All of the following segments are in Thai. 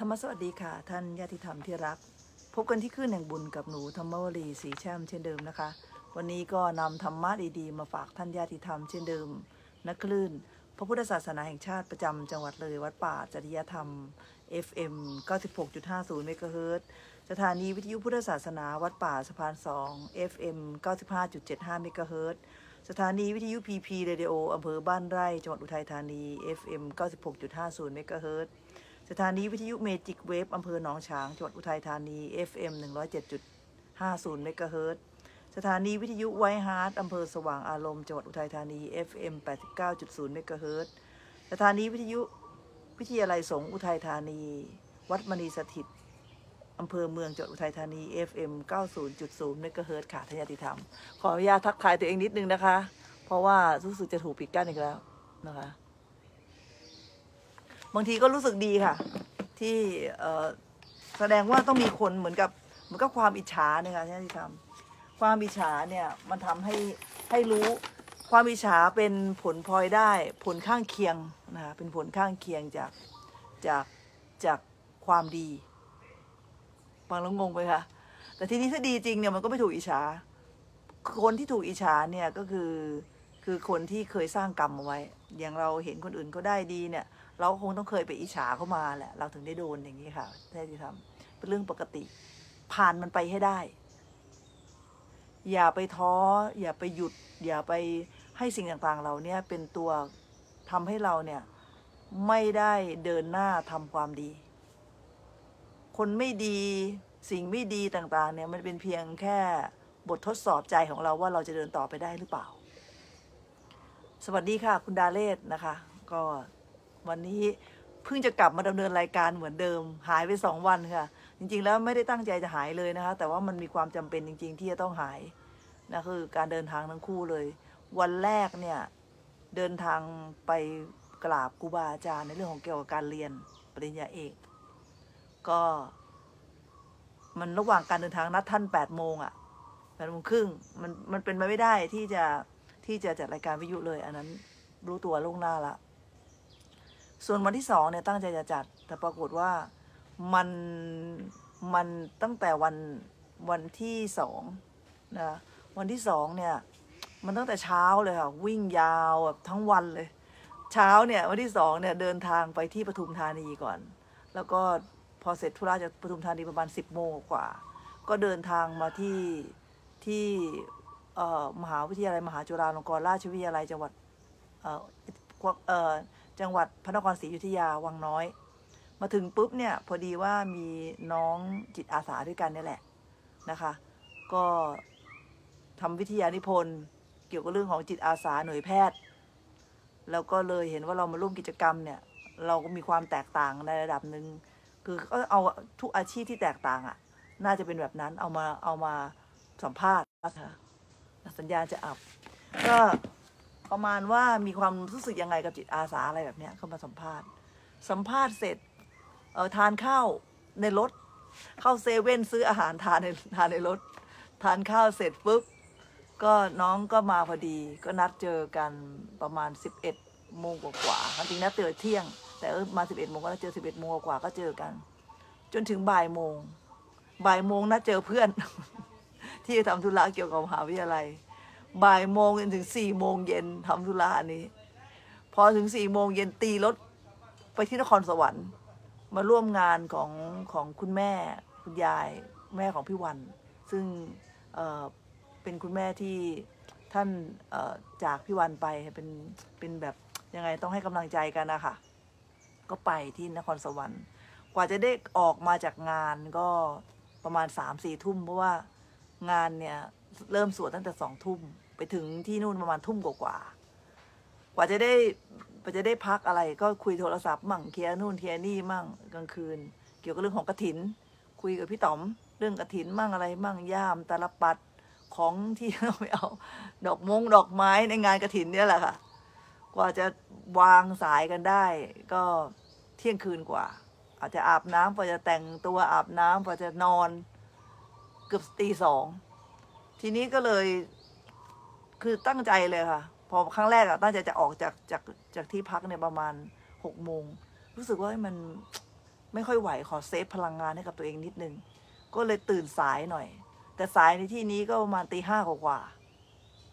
ธรรมสวัสดีค่ะ ท่านญาติธรรมที่รัก พบกันที่คลื่นแห่งบุญกับหนูธรรมวลีสีแช่มเช่นเดิมนะคะ วันนี้ก็นำธรรมะดีๆมาฝากท่านญาติธรรมเช่นเดิมนักคลื่น พระพุทธศาสนาแห่งชาติประจำจังหวัดเลยวัดป่าจริยธรรม FM 96.50เมกะเฮิรตสถานีวิทยุพุทธศาสนาวัดป่าสะพาน 2 FM 95.75เมกะเฮิรตสถานีวิทยุ PP Radio อำเภอบ้านไร่จังหวัดอุทัยธานี FM 96.50เมกะเฮิรตซ์ สถานีวิทยุเมจิกเวฟอำเภอหนองฉาง จังหวัดอุทัยธานี FM 107.50เมกะเฮิรตซ์สถานีวิทยุไวฮาร์ดอำเภอสว่างอารมณ์ จังหวัดอุทัยธานี FM 89.0เมกะเฮิรตซ์สถานีวิทยุวิทยาลัยสงฆ์อุทัยธานี วัดมณีสถิตอำเภอเมืองจังหวัดอุทัยธานี FM 90.0เมกะเฮิรตซ์ค่ะท่านญาติธรรม ขออนุญาตทักทายตัวเองนิดนึงนะคะ เพราะว่ารู้สึกจะถูกปิดกั้นอีกแล้วนะคะ บางทีก็รู้สึกดีค่ะ ที่แสดงว่าต้องมีคนเหมือนกับเหมือนกับความอิจฉาเนี่ยค่ะทานญาติธรรมความอิจฉาเนี่ยมันทำให้ให้รู้ความอิจฉาเป็นผลพลอยได้ผลข้างเคียงนะคะเป็นผลข้างเคียงจากจากจากความดีฟังแล้วงงไปค่ะ แต่ทีนี้ถ้าดีจริงเนี่ยมันก็ไม่ถูกอิจฉาคนที่ถูกอิจฉาเนี่ยก็คือคือคนที่เคยสร้างกรรมเอาไว้ อย่างเราเห็นคนอื่นเขาได้ดีเนี่ย เราคงต้องเคยไปอิจฉาเขามาแหละ เราถึงได้โดนอย่างนี้ค่ะแท้ที่ทำเป็นเรื่องปกติ ผ่านมันไปให้ได้ อย่าไปท้อ อย่าไปหยุด อย่าไปให้สิ่งต่างๆ เราเนี่ยเป็นตัวทำให้เราเนี่ย ไม่ได้เดินหน้าทำความดี คนไม่ดีสิ่งไม่ดีต่างๆ เนี่ยมันเป็นเพียงแค่บททดสอบใจของเราว่าเราจะเดินต่อไปได้หรือเปล่า สวัสดีค่ะ คุณดาเลศนะคะ ก็ วันนี้เพิ่งจะกลับมาดำเนินรายการเหมือนเดิม หายไปสองวันค่ะ จริง ๆ แล้วไม่ได้ตั้งใจจะหายเลยนะคะ แต่ว่ามันมีความจำเป็นจริง ๆ ที่จะต้องหายนะคือการเดินทางทั้งคู่เลย วันแรกเนี่ยเดินทางไปกราบครูบาอาจารย์ในเรื่องของเกี่ยวกับการเรียนปริญญาเอก ก็ มันระหว่างการเดินทางนัดท่านแปดโมงอะแปดโมงครึ่งมันมันเป็นไปไม่ได้ที่จะที่จะจัดรายการวิทยุเลย อันนั้นรู้ตัวล่วงหน้าละ ส่วนวันที่สองเนี่ยตั้งใจจะจัด แต่ปรากฏว่ามันมันตั้งแต่วันวันที่สองนะวันที่สองเนี่ยมันตั้งแต่เช้าเลยค่ะวิ่งยาวแบบทั้งวันเลย เช้าเนี่ยวันที่สองเนี่ยเดินทางไปที่ปทุมธานีก่อน แล้วก็พอเสร็จธุระจากปทุมธานีประมาณสิบโมงกว่า ก็เดินทางมาที่ที่มหาวิทยาลัยมหาจุฬาลงกรณราชวิทยาลัยจังหวัดเอ่อเอ่อ จังหวัดพระนครศรีอยุธยาวังน้อย มาถึงปุ๊บเนี่ยพอดีว่ามีน้องจิตอาสาด้วยกันนี่แหละนะคะ ก็ทำวิทยานิพนธ์เกี่ยวกับเรื่องของจิตอาสาหน่วยแพทย์ แล้วก็เลยเห็นว่าเรามาร่วมกิจกรรมเนี่ย เราก็มีความแตกต่างในระดับหนึ่งคือก็เอาทุกอาชีพที่แตกต่างอะ่ะ น่าจะเป็นแบบนั้นเอามาเอามาสัมภาษณ์นะคะสัญญาจะอับก็ ประมาณว่ามีความรู้สึกยังไงกับจิตอาสาอะไรแบบเนี้ยเข้ามาสัมภาษณ์ สัมภาษณ์เสร็จเออทานข้าวในรถ เข้าเซเว่นซื้ออาหารทานในทานในรถ ทานข้าวเสร็จปุ๊บก็น้องก็มาพอดีก็นัดเจอกันประมาณ 11โมงกว่าๆจริงๆนัดเจอเที่ยง แต่เออมา 11โมงก็นัดเจอ 11โมงกว่าก็เจอกัน จนถึงบ่ายโมงบ่ายโมงนัดเจอเพื่อน ที่ทำธุระเกี่ยวกับมหาวิทยาลัย บ่ายโมงจนถึงสี่โมงเย็นทำธุระอันนี้ พอถึงสี่โมงเย็นตีรถไปที่นครสวรรค์ มาร่วมงานของของคุณแม่คุณยายแม่ของพี่วัน ซึ่งเออเป็นคุณแม่ที่ท่านจากพี่วันไปเป็นเป็นแบบยังไงต้องให้กำลังใจกันนะคะก็ไปที่นครสวรรค์ กว่าจะได้ออกมาจากงานก็ประมาณสามสี่ทุ่มเพราะว่างานเนี่ยเริ่มสวดตั้งแต่สองทุ่ม ไปถึงที่นู่นประมาณทุ่มกว่าๆกว่าจะได้กว่าจะได้พักอะไร ก็คุยโทรศัพท์มั่งเคลียร์นู่นเคลียร์นี่มั่งกลางคืน เกี่ยวกับเรื่องของกระถิน คุยกับพี่ต๋อม เรื่องกระถินมั่งอะไรมั่งย่ามตาลปัดของที่เราไปเอา ดอกมงดอกไม้ในงานกระถินเนี่ยแหละค่ะ กว่าจะวางสายกันได้ ก็เที่ยงคืนกว่า อาจจะอาบน้ำกว่าจะแต่งตัวอาบน้ำกว่าจะนอน เกือบตีสองทีนี้ก็เลย คือตั้งใจเลยค่ะ พอครั้งแรกอะตั้งใจจะออกจากจากจากที่พักเนี่ยประมาณหกโมงรู้สึกว่ามันไม่ค่อยไหวขอเซฟพลังงานให้กับตัวเองนิดนึง ก็เลยตื่นสายหน่อย แต่สายในที่นี้ก็ประมาณตีห้ากว่า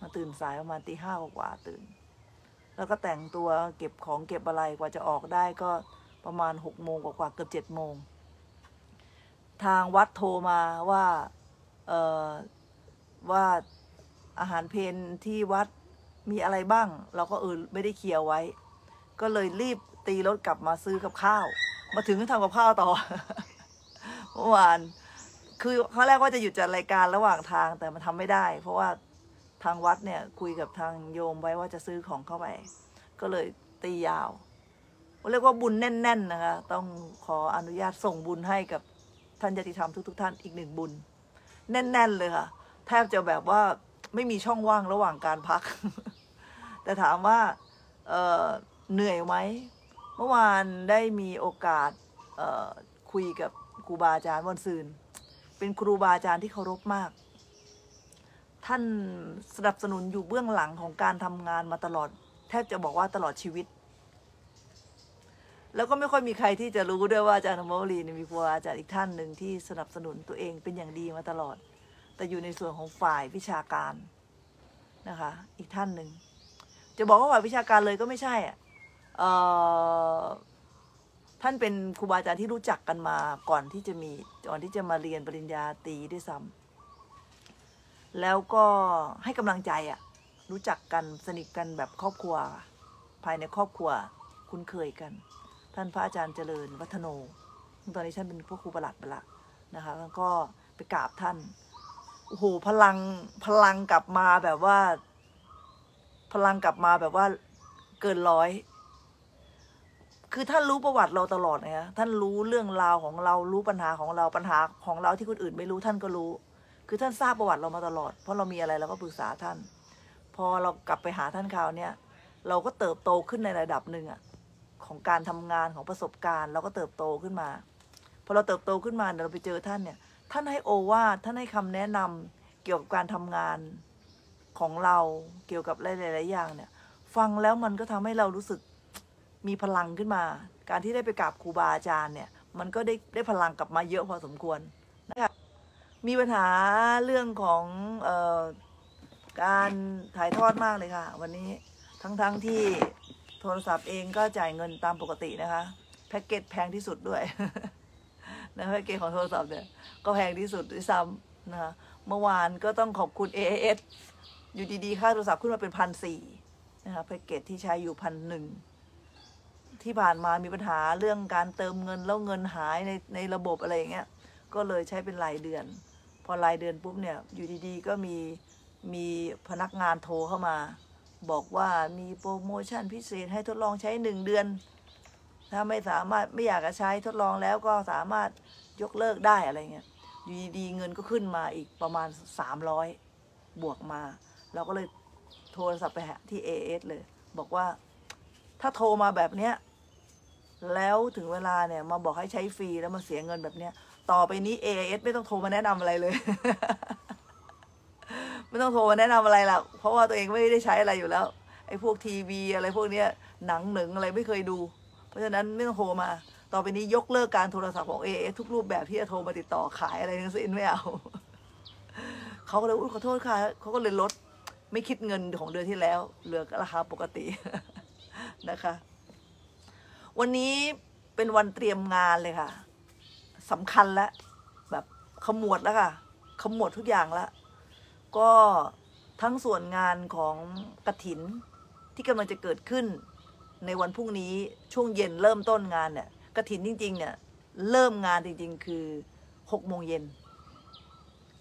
มาตื่นสายประมาณตีห้ากว่าตื่น แล้วก็แต่งตัวเก็บของเก็บอะไรกว่าจะออกได้ก็ประมาณหกโมงกว่าเกือบเจ็ดโมงทางวัดโทรมาว่า เออว่า อาหารเพนที่วัดมีอะไรบ้าง เราก็เออไม่ได้เคลียร์ไว้ ก็เลยรีบตีรถกลับมาซื้อกับข้าว มาถึงก็ทำกับข้าวต่อเมื่อวานคือครั้งแรกว่าจะหยุดจัดรายการระหว่างทางแต่มันทำไม่ได้ เพราะว่าทางวัดเนี่ยคุยกับทางโยมไว้ว่าจะซื้อของเข้าไป ก็เลยตียาวเรียกว่าบุญแน่น ๆ นะคะ ต้องขออนุญาตส่งบุญให้กับท่านญาติธรรมทุก ๆ ท่านอีกหนึ่งบุญ แน่น ๆ เลยค่ะ แทบจะแบบว่า ไม่มีช่องว่างระหว่างการพัก แต่ถามว่าเเหนื่อยไหมเมื่อวานได้มีโอกาสคุยกับครูบาอาจารย์วันซืนเป็นครูบาอาจารย์ที่เคารพมาก ท่านสนับสนุนอยู่เบื้องหลังของการทำงานมาตลอด แทบจะบอกว่าตลอดชีวิต แล้วก็ไม่ค่อยมีใครที่จะรู้ด้วยว่าอาจารย์ธรรมวลีนี่มีครูบาอาจารย์อีกท่านหนึ่งที่สนับสนุนตัวเองเป็นอย่างดีมาตลอด แต่อยู่ในส่วนของฝ่ายวิชาการนะคะ อีกท่านหนึ่ง จะบอกว่าฝ่ายวิชาการเลยก็ไม่ใช่อะเอ่อท่านเป็นครูบาอาจารย์ที่รู้จักกันมาก่อนที่จะมีก่อนที่จะมาเรียนปริญญาตรีด้วยซ้ำแล้วก็ให้กำลังใจอะ รู้จักกันสนิทกันแบบครอบครัว ภายในครอบครัวคุ้นเคยกัน ท่านพระอาจารย์เจริญวัฒโนตอนนี้ท่านเป็นพวกครูประหลัดไปละนะคะแล้วก็ไปกราบท่าน โอ้โหพลังพลังกลับมาแบบว่า พลังกลับมาแบบว่าเกินร้อย คือท่านรู้ประวัติเราตลอดนะท่านรู้เรื่องราวของเรารู้ปัญหาของเราปัญหาของเราที่คนอื่นไม่รู้ท่านก็รู้ คือท่านทราบประวัติเรามาตลอด เพราะเรามีอะไรเราก็ปรึกษาท่าน พอเรากลับไปหาท่านคราวเนี้ยเราก็เติบโตขึ้นในระดับหนึ่งอะของการทำงานของประสบการณ์ เราก็เติบโตขึ้นมาพอเราเติบโตขึ้นมาเราไปเจอท่านเนี่ย ท่านให้โอวาทท่านให้คำแนะนำเกี่ยวกับการทำงานของเราเกี่ยวกับหลายๆอย่างเนี่ย ฟังแล้วมันก็ทำให้เรารู้สึกมีพลังขึ้นมา การที่ได้ไปกราบครูบาอาจารย์เนี่ย มันก็ได้ได้พลังกลับมาเยอะพอสมควรนะคะมีปัญหาเรื่องของออการถ่ายทอดมากเลยค่ะ วันนี้ทั้งๆทที่โทรศัพท์เองก็จ่ายเงินตามปกตินะคะ แพ็กเกจแพงที่สุดด้วย นะแพ็กเกจของโทรศัพท์เนี่ยก็แพงที่สุดด้วยซ้ำนะคะเมื่อวานก็ต้องขอบคุณ AAS อยู่ดีๆ ค่าโทรศัพท์ขึ้นมาเป็นพันสี่นะคะแพ็กเกจที่ใช้อยู่พันหนึ่งที่ผ่านมามีปัญหาเรื่องการเติมเงินแล้วเงินหายในในระบบอะไรอย่างเงี้ยก็เลยใช้เป็นรายเดือน พอรายเดือนปุ๊บเนี่ยอยู่ดีๆ ก็มีมีพนักงานโทรเข้ามา บอกว่ามีโปรโมชั่นพิเศษให้ทดลองใช้หนึ่งเดือน ถ้าไม่สามารถไม่อยากจะใช้ทดลองแล้วก็สามารถยกเลิกได้อะไรเงี้ยอยู่ดีๆเงินก็ขึ้นมาอีกประมาณสามร้อยบวกมา เราก็เลยโทรศัพท์ไปหาที่ AS เลย บอกว่าถ้าโทรมาแบบเนี้ยแล้วถึงเวลาเนี่ยมาบอกให้ใช้ฟรีแล้วมาเสียเงินแบบเนี้ย ต่อไปนี้ AS ไม่ต้องโทรมาแนะนำอะไรเลย ไม่ต้องโทรมาแนะนำอะไรละเพราะว่าตัวเองไม่ได้ใช้อะไรอยู่แล้วไอ้พวกทีวีอะไรพวกเนี้ยหนังหนึ่งอะไรไม่เคยดู เพราะฉะนั้นไม่ต้องโทรมา ต่อไปนี้ยกเลิกการโทรศัพท์ของ AS ทุกรูปแบบที่จะโทรมาติดต่อขายอะไรทั้งสิ้นไม่เอาเขาก็เลยอุ้ยขอโทษค่ะเขาก็เลยลดไม่คิดเงินของเดือนที่แล้ว เหลือราคาปกตินะคะ วันนี้เป็นวันเตรียมงานเลยค่ะสำคัญแล้วแบบขมวดแล้วค่ะขมวดทุกอย่างแล้วก็ทั้งส่วนงานของกระถินที่กำลังจะเกิดขึ้น ในวันพรุ่งนี้ช่วงเย็นเริ่มต้นงานเนี่ยกระถินจริง ๆ เนี่ย เริ่มงานจริง ๆ คือหกโมงเย็น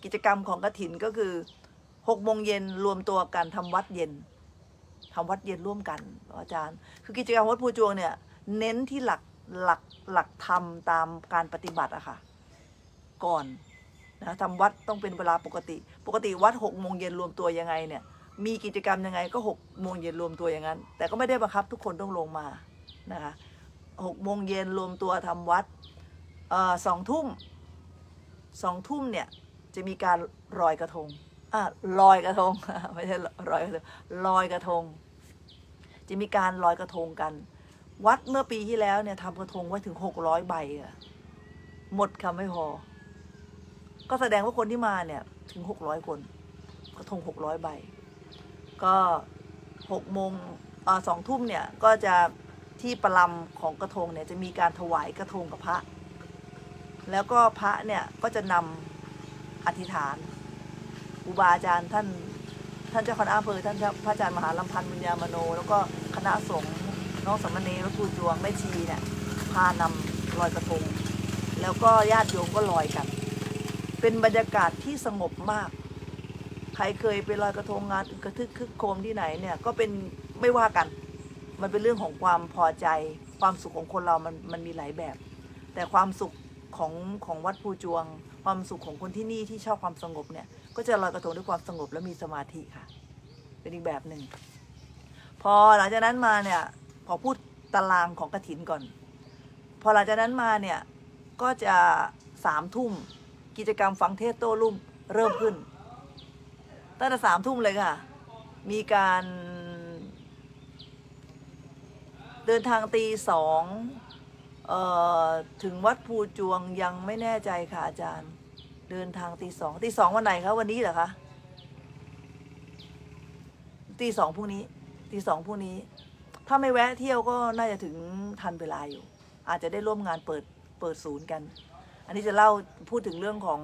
กิจกรรมของกระถินก็คือหกโมงเย็นรวมตัวกันทำวัดเย็นทำวัดเย็นร่วมกันอาจารย์ คือกิจกรรมวัดภูจวงเนี่ย เน้นที่หลักหลักหลักธรรมตามการปฏิบัติอะค่ะ ก่อนนะทำวัดต้องเป็นเวลาปกติ ปกติวัดหกโมงเย็นรวมตัวยังไงเนี่ย มีกิจกรรมยังไงก็หกโมงเย็นรวมตัวอย่างนั้น แต่ก็ไม่ได้บังคับทุกคนต้องลงมานะคะหกโมงเย็นรวมตัวทำวัดสองทุ่มสองทุ่มเนี่ยจะมีการลอยกระทงอะลอยกระทงไม่ใช่ลอยกระทงลอยกระทง จะมีการลอยกระทงกัน วัดเมื่อปีที่แล้วเนี่ยทำกระทงไว้ถึงหกร้อยใบอะหมดคำไม่พอ ก็แสดงว่าคนที่มาเนี่ยถึงหกร้อยคน กระทงหกร้อยใบ ก็หกโมงสองทุ่มเนี่ยก็จะที่ประลำของกระทงเนี่ยจะมีการถวายกระทงกับพระ แล้วก็พระเนี่ยก็จะนำอธิษฐานครูบาอาจารย์ท่านท่านเจ้าคณะอำเภอท่านพระอาจารย์มหาลำพันธ์บุญญามโน แล้วก็คณะสงฆ์น้องสมเณรวัดภูจวงแม่ชีเนี่ยพานำลอยกระทง แล้วก็ญาติโยมก็ลอยกัน เป็นบรรยากาศที่สงบมาก ใครเคยไปลอยกระทงงานกระทึกคึกโคมที่ไหนเนี่ยก็เป็นไม่ว่ากัน มันเป็นเรื่องของความพอใจ ความสุขของคนเรามันมันมีหลายแบบ แต่ความสุขของของวัดภูจวง ความสุขของคนที่นี่ที่ชอบความสงบเนี่ย ก็จะลอยกระทงด้วยความสงบและมีสมาธิค่ะ เป็นอีกแบบหนึ่งพอหลังจากนั้นมาเนี่ยพอพูดตารางของกระถินก่อน พอหลังจากนั้นมาเนี่ยก็จะสามทุ่มกิจกรรมฟังเทศโต้รุ่มเริ่มขึ้น ตั้งแต่สามทุ่มเลยค่ะ มีการ เดินทางตีสองออถึงวัดภูจวงยังไม่แน่ใจค่ะอาจารย์ เดินทางตีสองตีสองวันไหนคะวันนี้เหรอคะตีสองพรุ่งนี้ตีสองพรุ่งนี้ ถ้าไม่แวะเที่ยวก็น่าจะถึงทันเวลาอยู่ อาจจะได้ร่วมงานเปิดเปิดศูนย์กัน อันนี้จะเล่าพูดถึงเรื่องของ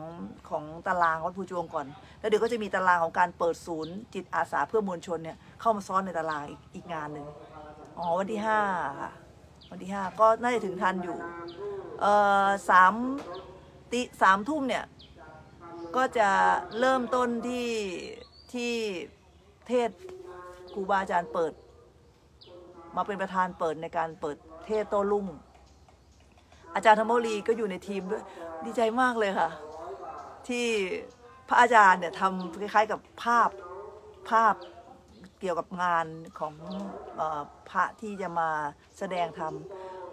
ของตารางวัดภูจวงก่อน แล้วเดี๋ยวก็จะมีตารางของการเปิดศูนย์ จิตอาสาเพื่อมวลชนเนี่ยเข้ามาซ้อนในตารางอีกอีกงานหนึ่งอ๋อวันที่ห้าค่ะวันที่ห้าก็น่าจะถึงทันอยู่เอ่อสามตีสามทุ่มเนี่ยก็จะเริ่มต้นที่ที่เทศครูบาอาจารย์เปิด มาเป็นประธานเปิดในการเปิดเทศโต้รุ่ง อาจารย์ธรรมรีก็อยู่ในทีมด้วยดีใจมากเลยค่ะ ที่พระอาจารย์เนี่ยทำคล้ายๆกับภาพภาพเกี่ยวกับงานของอพระที่จะมาแสดงธรรม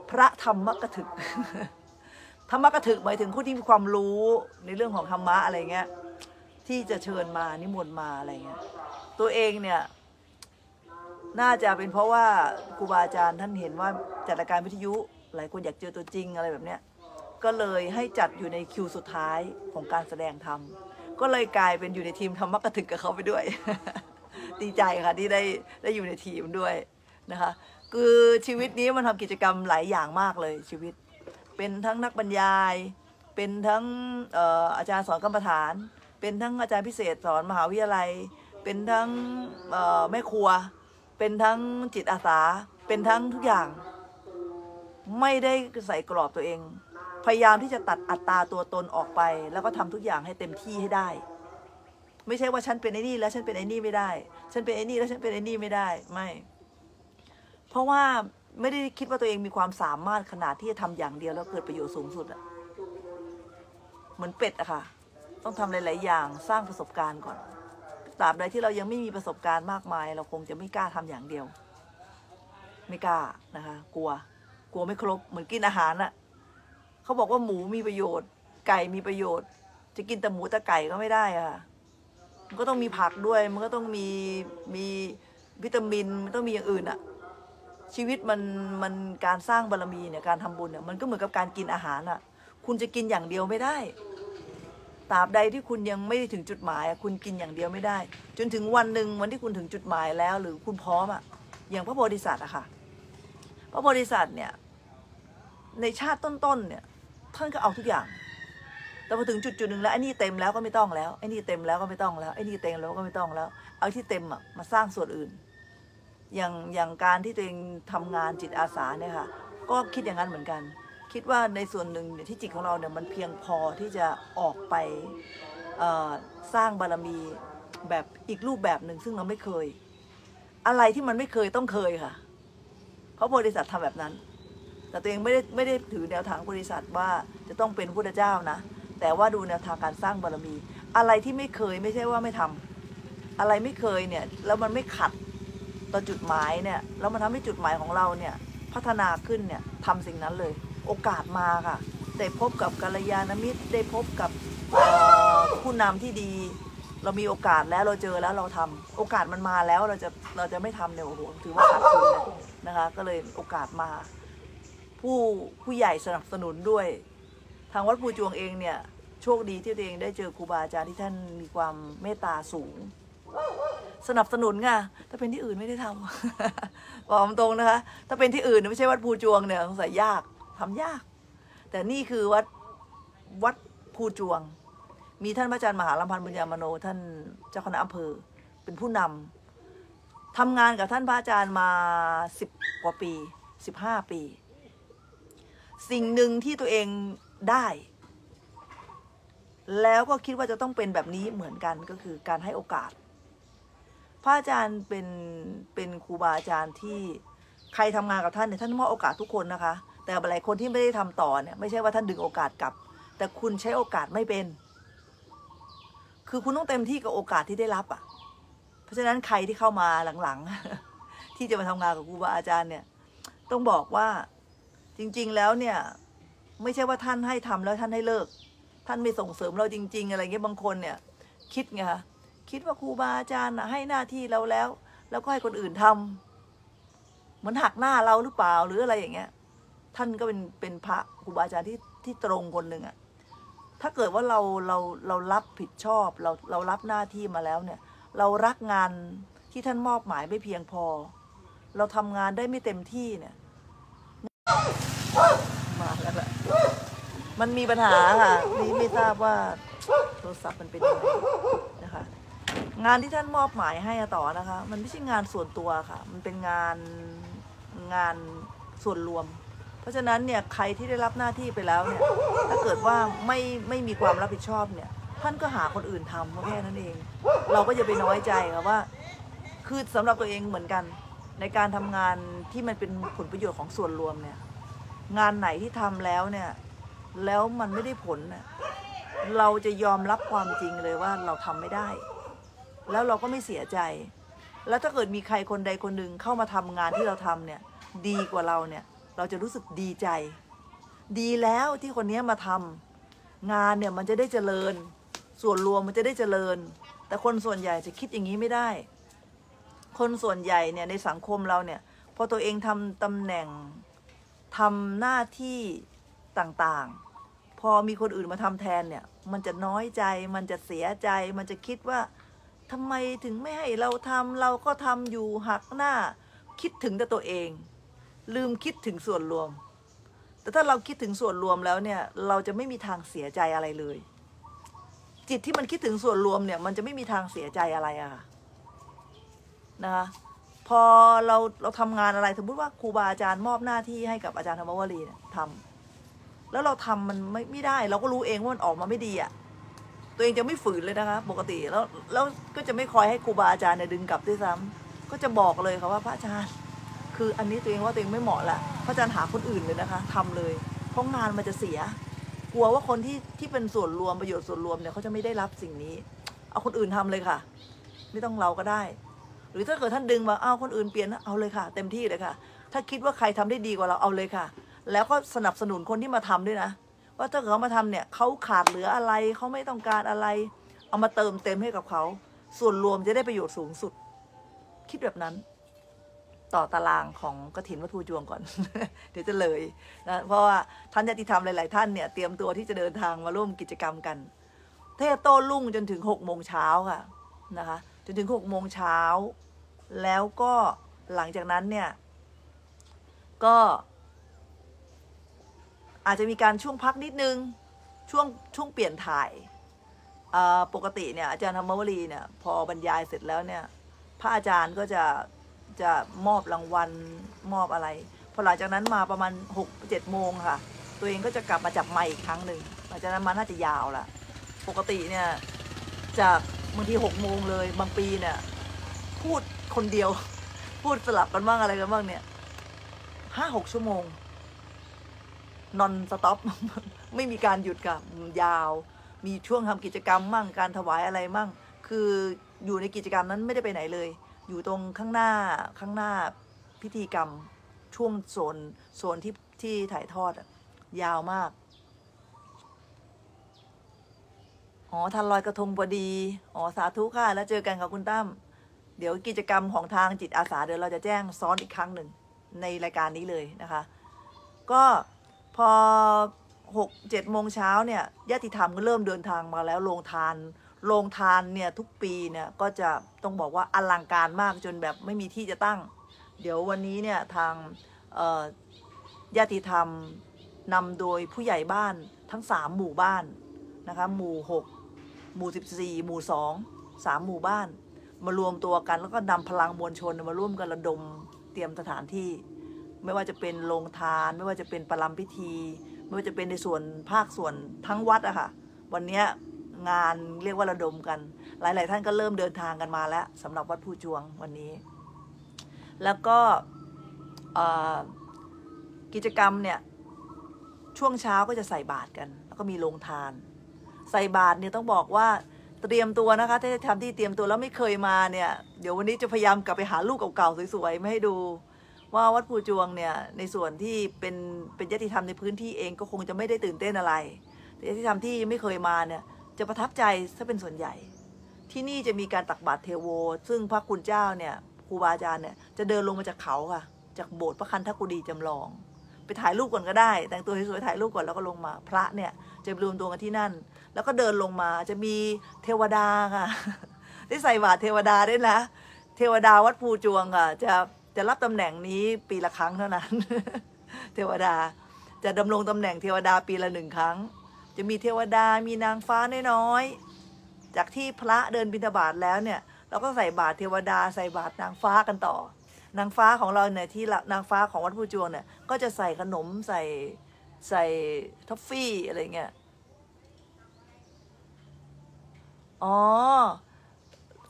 พระธรรมกถึกธรรมกถึกหมายถึงผู้ที่มีความรู้ในเรื่องของธรรมะอะไรเงี้ยที่จะเชิญมานิมนต์มาอะไรเงี้ยตัวเองเนี่ยน่าจะเป็นเพราะว่าครูบาอาจารย์ท่านเห็นว่าจัดรายการวิทยุ หลายคนอยากเจอตัวจริงอะไรแบบเนี้ยก็เลยให้จัดอยู่ในคิวสุดท้ายของการแสดงธรรมก็เลยกลายเป็นอยู่ในทีมธรรมกระถึกกับเขาไปด้วยดีใจค่ะที่ได้ได้อยู่ในทีมด้วยนะคะ คือชีวิตนี้มันทำกิจกรรมหลายอย่างมากเลยชีวิต เป็นทั้งนักบรรยาย เป็นทั้งอออาจารย์สอนกรรมฐาน เป็นทั้งอาจารย์พิเศษสอนมหาวิทยาลัย เป็นทั้งแม่ครัว เป็นทั้งจิตอาสา เป็นทั้งทุกอย่าง ไม่ได้ใส่กรอบตัวเอง พยายามที่จะตัดอัตราตัวตนออกไป แล้วก็ทำทุกอย่างให้เต็มที่ให้ได้ ไม่ใช่ว่าฉันเป็นไอ้นี่แล้วฉันเป็นไอ้นี่ไม่ได้ ฉันเป็นไอ้นี่แล้วฉันเป็นไอ้นี่ไม่ได้ไม่ เพราะว่าไม่ได้คิดว่าตัวเองมีความสามารถขนาดที่จะทำอย่างเดียวแล้วเกิดประโยชน์สูงสุดอะเหมือนเป็ดอะค่ะ ต้องทำหลาย ๆ อย่างสร้างประสบการณ์ก่อนตราบใดที่เรายังไม่มีประสบการณ์มากมาย เราคงจะไม่กล้าทำอย่างเดียว ไม่กล้านะคะ กลัว ลัวไม่ครบเหมือนกินอาหารอะเขาบอกว่าหมูมีประโยชน์ ไก่มีประโยชน์ จะกินแต่หมูแต่ไก่ก็ไม่ได้อะมันก็ต้องมีผักด้วย มันก็ต้องมีมีวิตามินมันต้องมีอย่างอื่นอะชีวิตมันมันการสร้างบารรมีเนี่ยการทำบุญเนี่ยมันก็เหมือนกับการกินอาหารอะคุณจะกินอย่างเดียวไม่ได้ตราบใดที่คุณยังไม่ถึงจุดหมายคุณกินอย่างเดียวไม่ได้ จนถึงวันหนึ่งวันที่คุณถึงจุดหมายแล้ว หรือคุณพร้อมอะอย่างพระโพธิสัตว์อะค่ะ พระโพธิสัตว์เนี่ย ในชาติต้นๆเนี่ยท่านก็เอาทุกอย่าง แต่พอถึงจุดจุดหนึ่งแล้วไอ้นี่เต็มแล้วก็ไม่ต้องแล้วไอ้นี่เต็มแล้วก็ไม่ต้องแล้วไอ้นี่เต็มแล้วก็ไม่ต้องแล้ว เอาที่เต็มอะมาสร้างส่วนอื่น อย่างอย่างการที่ตัวเองทำงานจิตอาสาเนี่ยค่ะก็คิดอย่างนั้นเหมือนกัน คิดว่าในส่วนหนึ่งที่จิตของเราเนี่ยมันเพียงพอที่จะออกไปสร้างบารมีแบบอีกรูปแบบหนึ่งซึ่งเราไม่เคย อะไรที่มันไม่เคยต้องเคยค่ะเพราะบริษัททำแบบนั้น แต่ตัวเองไม่ได้ไม่ได้ถือแนวทางบริษัทว่าจะต้องเป็นพุทธเจ้านะ แต่ว่าดูแนวทางการสร้างบารมี อะไรที่ไม่เคยไม่ใช่ว่าไม่ทำอะไรไม่เคยเนี่ยแล้วมันไม่ขัดต่อจุดหมายเนี่ยแล้วมันทำให้จุดหมายของเราเนี่ยพัฒนาขึ้นเนี่ยทำสิ่งนั้นเลย โอกาสมาค่ะได้พบกับกัลยาณมิตรได้พบกับผู้นำที่ดี เรามีโอกาสแล้วเราเจอแล้วเราทำโอกาสมันมาแล้วเราจะเราจะไม่ทำเนี่ยโอ้โหถือว่าขาดทุนเลยนะคะ ก็เลยโอกาสมา ผู้ผู้ใหญ่สนับสนุนด้วย ทางวัดภูจวงเองเนี่ยโชคดีที่ตัวเองได้เจอครูบาอาจารย์ที่ท่านมีความเมตตาสูง สนับสนุนค่ะถ้าเป็นที่อื่นไม่ได้ทำบอกตรงนะคะ ถ้าเป็นที่อื่นไม่ใช่วัดภูจวงเนี่ยสงสัยยากทำยาก แต่นี่คือวัดวัดภูจวง มีท่านพระอาจารย์มหาลำพันธ์บุญญามโนท่านเจ้าคณะอำเภอเป็นผู้นำทำงานกับท่านพระอาจารย์มาสิบกว่าปีสิบห้าปี สิ่งหนึ่งที่ตัวเองได้ แล้วก็คิดว่าจะต้องเป็นแบบนี้เหมือนกันก็คือการให้โอกาส พระอาจารย์เป็นเป็นครูบาอาจารย์ที่ใครทำงานกับท่านเนี่ยท่านมอบโอกาสทุกคนนะคะ แต่หลายคนที่ไม่ได้ทำต่อเนี่ยไม่ใช่ว่าท่านดึงโอกาสกลับ แต่คุณใช้โอกาสไม่เป็น คือคุณต้องเต็มที่กับโอกาสที่ได้รับอะ่ะ เพราะฉะนั้นใครที่เข้ามาหลังๆที่จะมาทำงานกับครูบาอาจารย์เนี่ย ต้องบอกว่า จริง ๆ แล้วเนี่ย ไม่ใช่ว่าท่านให้ทำแล้วท่านให้เลิก ท่านไม่ส่งเสริมเราจริง ๆ อะไรเงี้ยบางคนเนี่ย คิดไงคะคิดว่าครูบาอาจารย์ให้หน้าที่เราแล้ว แล้วก็ให้คนอื่นทำเหมือนหักหน้าเราหรือเปล่าหรืออะไรอย่างเงี้ย ท่านก็เป็นเป็นพระครูบาอาจารย์ที่ที่ตรงคนหนึ่งอะถ้าเกิดว่าเราเราเรารับผิดชอบเราเรารับหน้าที่มาแล้วเนี่ย เรารักงานที่ท่านมอบหมายไม่เพียงพอ เราทำงานได้ไม่เต็มที่เนี่ย มาแล้วแหละ มันมีปัญหาค่ะนี่ไม่ทราบว่าโทรศัพท์มันเป็นยังไงนะคะ งานที่ท่านมอบหมายให้อะต่อนะคะ มันไม่ใช่งานส่วนตัวค่ะ มันเป็นงานงานส่วนรวม เพราะฉะนั้นเนี่ยใครที่ได้รับหน้าที่ไปแล้วเนี่ยถ้าเกิดว่าไม่ไม่มีความรับผิดชอบเนี่ย ท่านก็หาคนอื่นทำแค่นั้นเอง เราก็อย่าไปน้อยใจค่ะว่า คือสำหรับตัวเองเหมือนกัน ในการทำงานที่มันเป็นผลประโยชน์ของส่วนรวมเนี่ย งานไหนที่ทำแล้วเนี่ย แล้วมันไม่ได้ผลนะเราจะยอมรับความจริงเลยว่าเราทำไม่ได้ แล้วเราก็ไม่เสียใจ แล้วถ้าเกิดมีใครคนใดคนหนึ่งเข้ามาทำงานที่เราทำเนี่ย ดีกว่าเราเนี่ย เราจะรู้สึกดีใจ ดีแล้วที่คนนี้มาทำงานเนี่ยมันจะได้เจริญ ส่วนรวมมันจะได้เจริญ แต่คนส่วนใหญ่จะคิดอย่างนี้ไม่ได้ คนส่วนใหญ่เนี่ยในสังคมเราเนี่ยพอตัวเองทำตำแหน่งทำหน้าที่ต่างๆ อมีคนอื่นมาทำแทนเนี่ย มันจะน้อยใจ มันจะเสียใจ มันจะคิดว่าทำไมถึงไม่ให้เราทำเราก็ทำอยู่หักหน้า คิดถึงแต่ตัวเอง ลืมคิดถึงส่วนรวม แต่ถ้าเราคิดถึงส่วนรวมแล้วเนี่ย เราจะไม่มีทางเสียใจอะไรเลย จิตที่มันคิดถึงส่วนรวมเนี่ย มันจะไม่มีทางเสียใจอะไรอะค่ะนะคะพอเราเราทำงานอะไรสมมติว่าครูบาอาจารย์มอบหน้าที่ให้กับอาจารย์ธรรมวรีเนี่ยทำ แล้วเราทำมันไม่ไม่ได้ เราก็รู้เองว่ามันออกมาไม่ดีอะตัวเองจะไม่ฝืนเลยนะคะ ปกติแล้วแล้วก็จะไม่คอยให้ครูบาอาจารย์เนี่ยดึงกลับด้วยซ้ำก็จะบอกเลยค่ะว่าพระอาจารย์ คืออันนี้ตัวเองว่าตัวเองไม่เหมาะละพระอาจารย์หาคนอื่นเลยนะคะทำเลยเพราะงานมันจะเสีย กลัวว่าคนที่ที่เป็นส่วนรวมประโยชน์ส่วนรวมเนี่ยเขาจะไม่ได้รับสิ่งนี้ เอาคนอื่นทำเลยค่ะ ไม่ต้องเราก็ได้ หรือถ้าเกิดท่านดึงมาเอาคนอื่นเปลี่ยนเอาเลยค่ะ เต็มที่เลยค่ะ ถ้าคิดว่าใครทำได้ดีกว่าเราเอาเลยค่ะ แล้วก็สนับสนุนคนที่มาทำด้วยนะ ว่าถ้าเขามาทำเนี่ยเขาขาดเหลืออะไรเขาไม่ต้องการอะไร เอามาเติมเต็มให้กับเขา ส่วนรวมจะได้ประโยชน์สูงสุด คิดแบบนั้น ต่อตารางของกระถินวัตถุจวงก่อน เดี๋ยวจะเลยนะเพราะว่าท่านญาติธรรมหลาย ๆ ท่านเนี่ยเตรียมตัวที่จะเดินทางมาร่วมกิจกรรมกัน เทศโต้รุ่งจนถึงหกโมงเช้าค่ะนะคะจนถึงหกโมงเช้าแล้วก็หลังจากนั้นเนี่ยก็ อาจจะมีการช่วงพักนิดนึง ช่วงช่วงเปลี่ยนถ่ายปกติเนี่ยอาจารย์ธรรมวรีเนี่ยพอบรรยายเสร็จแล้วเนี่ยพระอาจารย์ก็จะจะมอบรางวัลมอบอะไร พอหลังจากนั้นมาประมาณหกเจ็ดโมงค่ะ ตัวเองก็จะกลับมาจับไมค์อีกครั้งหนึ่งหลังจากนั้นมาน่าจะยาวละปกติเนี่ยจากบางทีหกโมงเลยบางปีเนี่ยพูดคนเดียว พูดสลับกันบ้างอะไรกันบ้างเนี่ยห้าหกชั่วโมง นอนสต็อปไม่มีการหยุดกับยาว มีช่วงทำกิจกรรมมั่งการถวายอะไรมั่ง คืออยู่ในกิจกรรมนั้นไม่ได้ไปไหนเลย อยู่ตรงข้างหน้าข้างหน้าพิธีกรรมช่วงโซนโซนที่ที่ถ่ายทอดอะยาวมากอ๋อทันลอยกระทงพอดี อ๋อ สาธุค่ะ แล้วเจอกันกับคุณตั้ม เดี๋ยวกิจกรรมของทางจิตอาสาเดี๋ยวเราจะแจ้งซ้อนอีกครั้งหนึ่งในรายการนี้เลยนะคะ ก็ พอหกเจ็ดโมงเช้าเนี่ยญาติธรรมก็เริ่มเดินทางมาแล้วโรงทานโรงทานเนี่ยทุกปีเนี่ยก็จะต้องบอกว่าอลังการมากจนแบบไม่มีที่จะตั้ง เดี๋ยววันนี้เนี่ยทางญาติธรรมนำโดยผู้ใหญ่บ้านทั้งสามหมู่บ้านนะคะหมู่หกหมู่สิบสี่หมู่สองสามหมู่บ้าน มารวมตัวกันแล้วก็นำพลังมวลชนมาร่วมกันระดมเตรียมสถานที่ ไม่ว่าจะเป็นโรงทาน ไม่ว่าจะเป็นประลัมพิธี ไม่ว่าจะเป็นในส่วนภาคส่วนทั้งวัดอะค่ะ วันนี้งานเรียกว่าระดมกัน หลาย ๆ ท่านก็เริ่มเดินทางกันมาแล้วสำหรับวัดผู้จวงวันนี้ แล้วก็กิจกรรมเนี่ยช่วงเช้าก็จะใส่บาตรกัน แล้วก็มีโรงทาน ใส่บาตรเนี่ยต้องบอกว่าเตรียมตัวนะคะถ้าทำที่เตรียมตัวแล้วไม่เคยมาเนี่ย เดี๋ยววันนี้จะพยายามกลับไปหารูปเก่าๆสวยๆมาให้ดู ว่าวัดภูจวงเนี่ยในส่วนที่เป็นเป็นญาติธรรมในพื้นที่เองก็คงจะไม่ได้ตื่นเต้นอะไร แต่ญาติธรรมที่ไม่เคยมาเนี่ยจะประทับใจถ้าเป็นส่วนใหญ่ ที่นี่จะมีการตักบาตรเทโว ซึ่งพระคุณเจ้าเนี่ยครูบาอาจารย์เนี่ยจะเดินลงมาจากเขาค่ะ จากโบสถ์พระคันธกุฎีจำลอง ไปถ่ายรูปก่อนก็ได้ แต่งตัวสวยๆถ่ายรูปก่อนแล้วก็ลงมาพระเนี่ยจะรวมตัวกันที่นั่น แล้วก็เดินลงมาจะมีเทวดาค่ะ ได้ใส่บาตรเทวดาด้วยนะเทวดาวัดภูจวงค่ะจะ จะรับตำแหน่งนี้ปีละครั้งเท่านั้น เทวดาจะดำรงตำแหน่งเทวดาปีละหนึ่งครั้ง จะมีเทวดามีนางฟ้าน้อยๆจากที่พระเดินบิณฑบาตแล้วเนี่ย เราก็ใส่บาตรเทวดาใส่บาตรนางฟ้ากันต่อ นางฟ้าของเราเนี่ยที่ละนางฟ้าของวัดภูจวงเนี่ยก็จะใส่ขนมใส่ใส่ท็อฟฟี่อะไรเงี้ยอ๋อ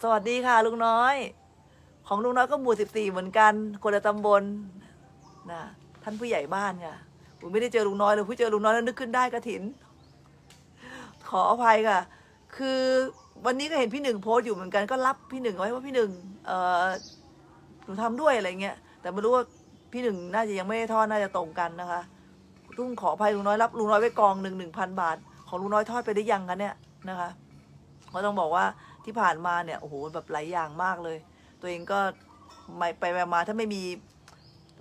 สวัสดีค่ะลุงน้อย ของลุงน้อยก็หมู่สิบสี่เหมือนกัน คนละตำบลนะท่านผู้ใหญ่บ้านค่ะผมไม่ได้เจอลุงน้อยเลยผู้เจอลุงน้อยแล้วนึกขึ้นได้กระถิน ขออภัยค่ะ คือวันนี้ก็เห็นพี่หนึ่งโพสต์อยู่เหมือนกันก็รับพี่หนึ่งไว้ว่าพี่หนึ่งเออหนูทำด้วยอะไรเงี้ย แต่ไม่รู้ว่าพี่หนึ่งน่าจะยังไม่ได้ทอดน่าจะตรงกันนะคะต้องขออภัยลุงน้อยรับลุงน้อยไว้กองหนึ่งหนึ่งพันบาท ของลุงน้อยทอดไปได้ยังคะเนี่ยนะคะก็ต้องบอกว่าที่ผ่านมาเนี่ยโอ้โหแบบหลายอย่างมากเลย ตัวเองก็ไปไปมาถ้าไม่มี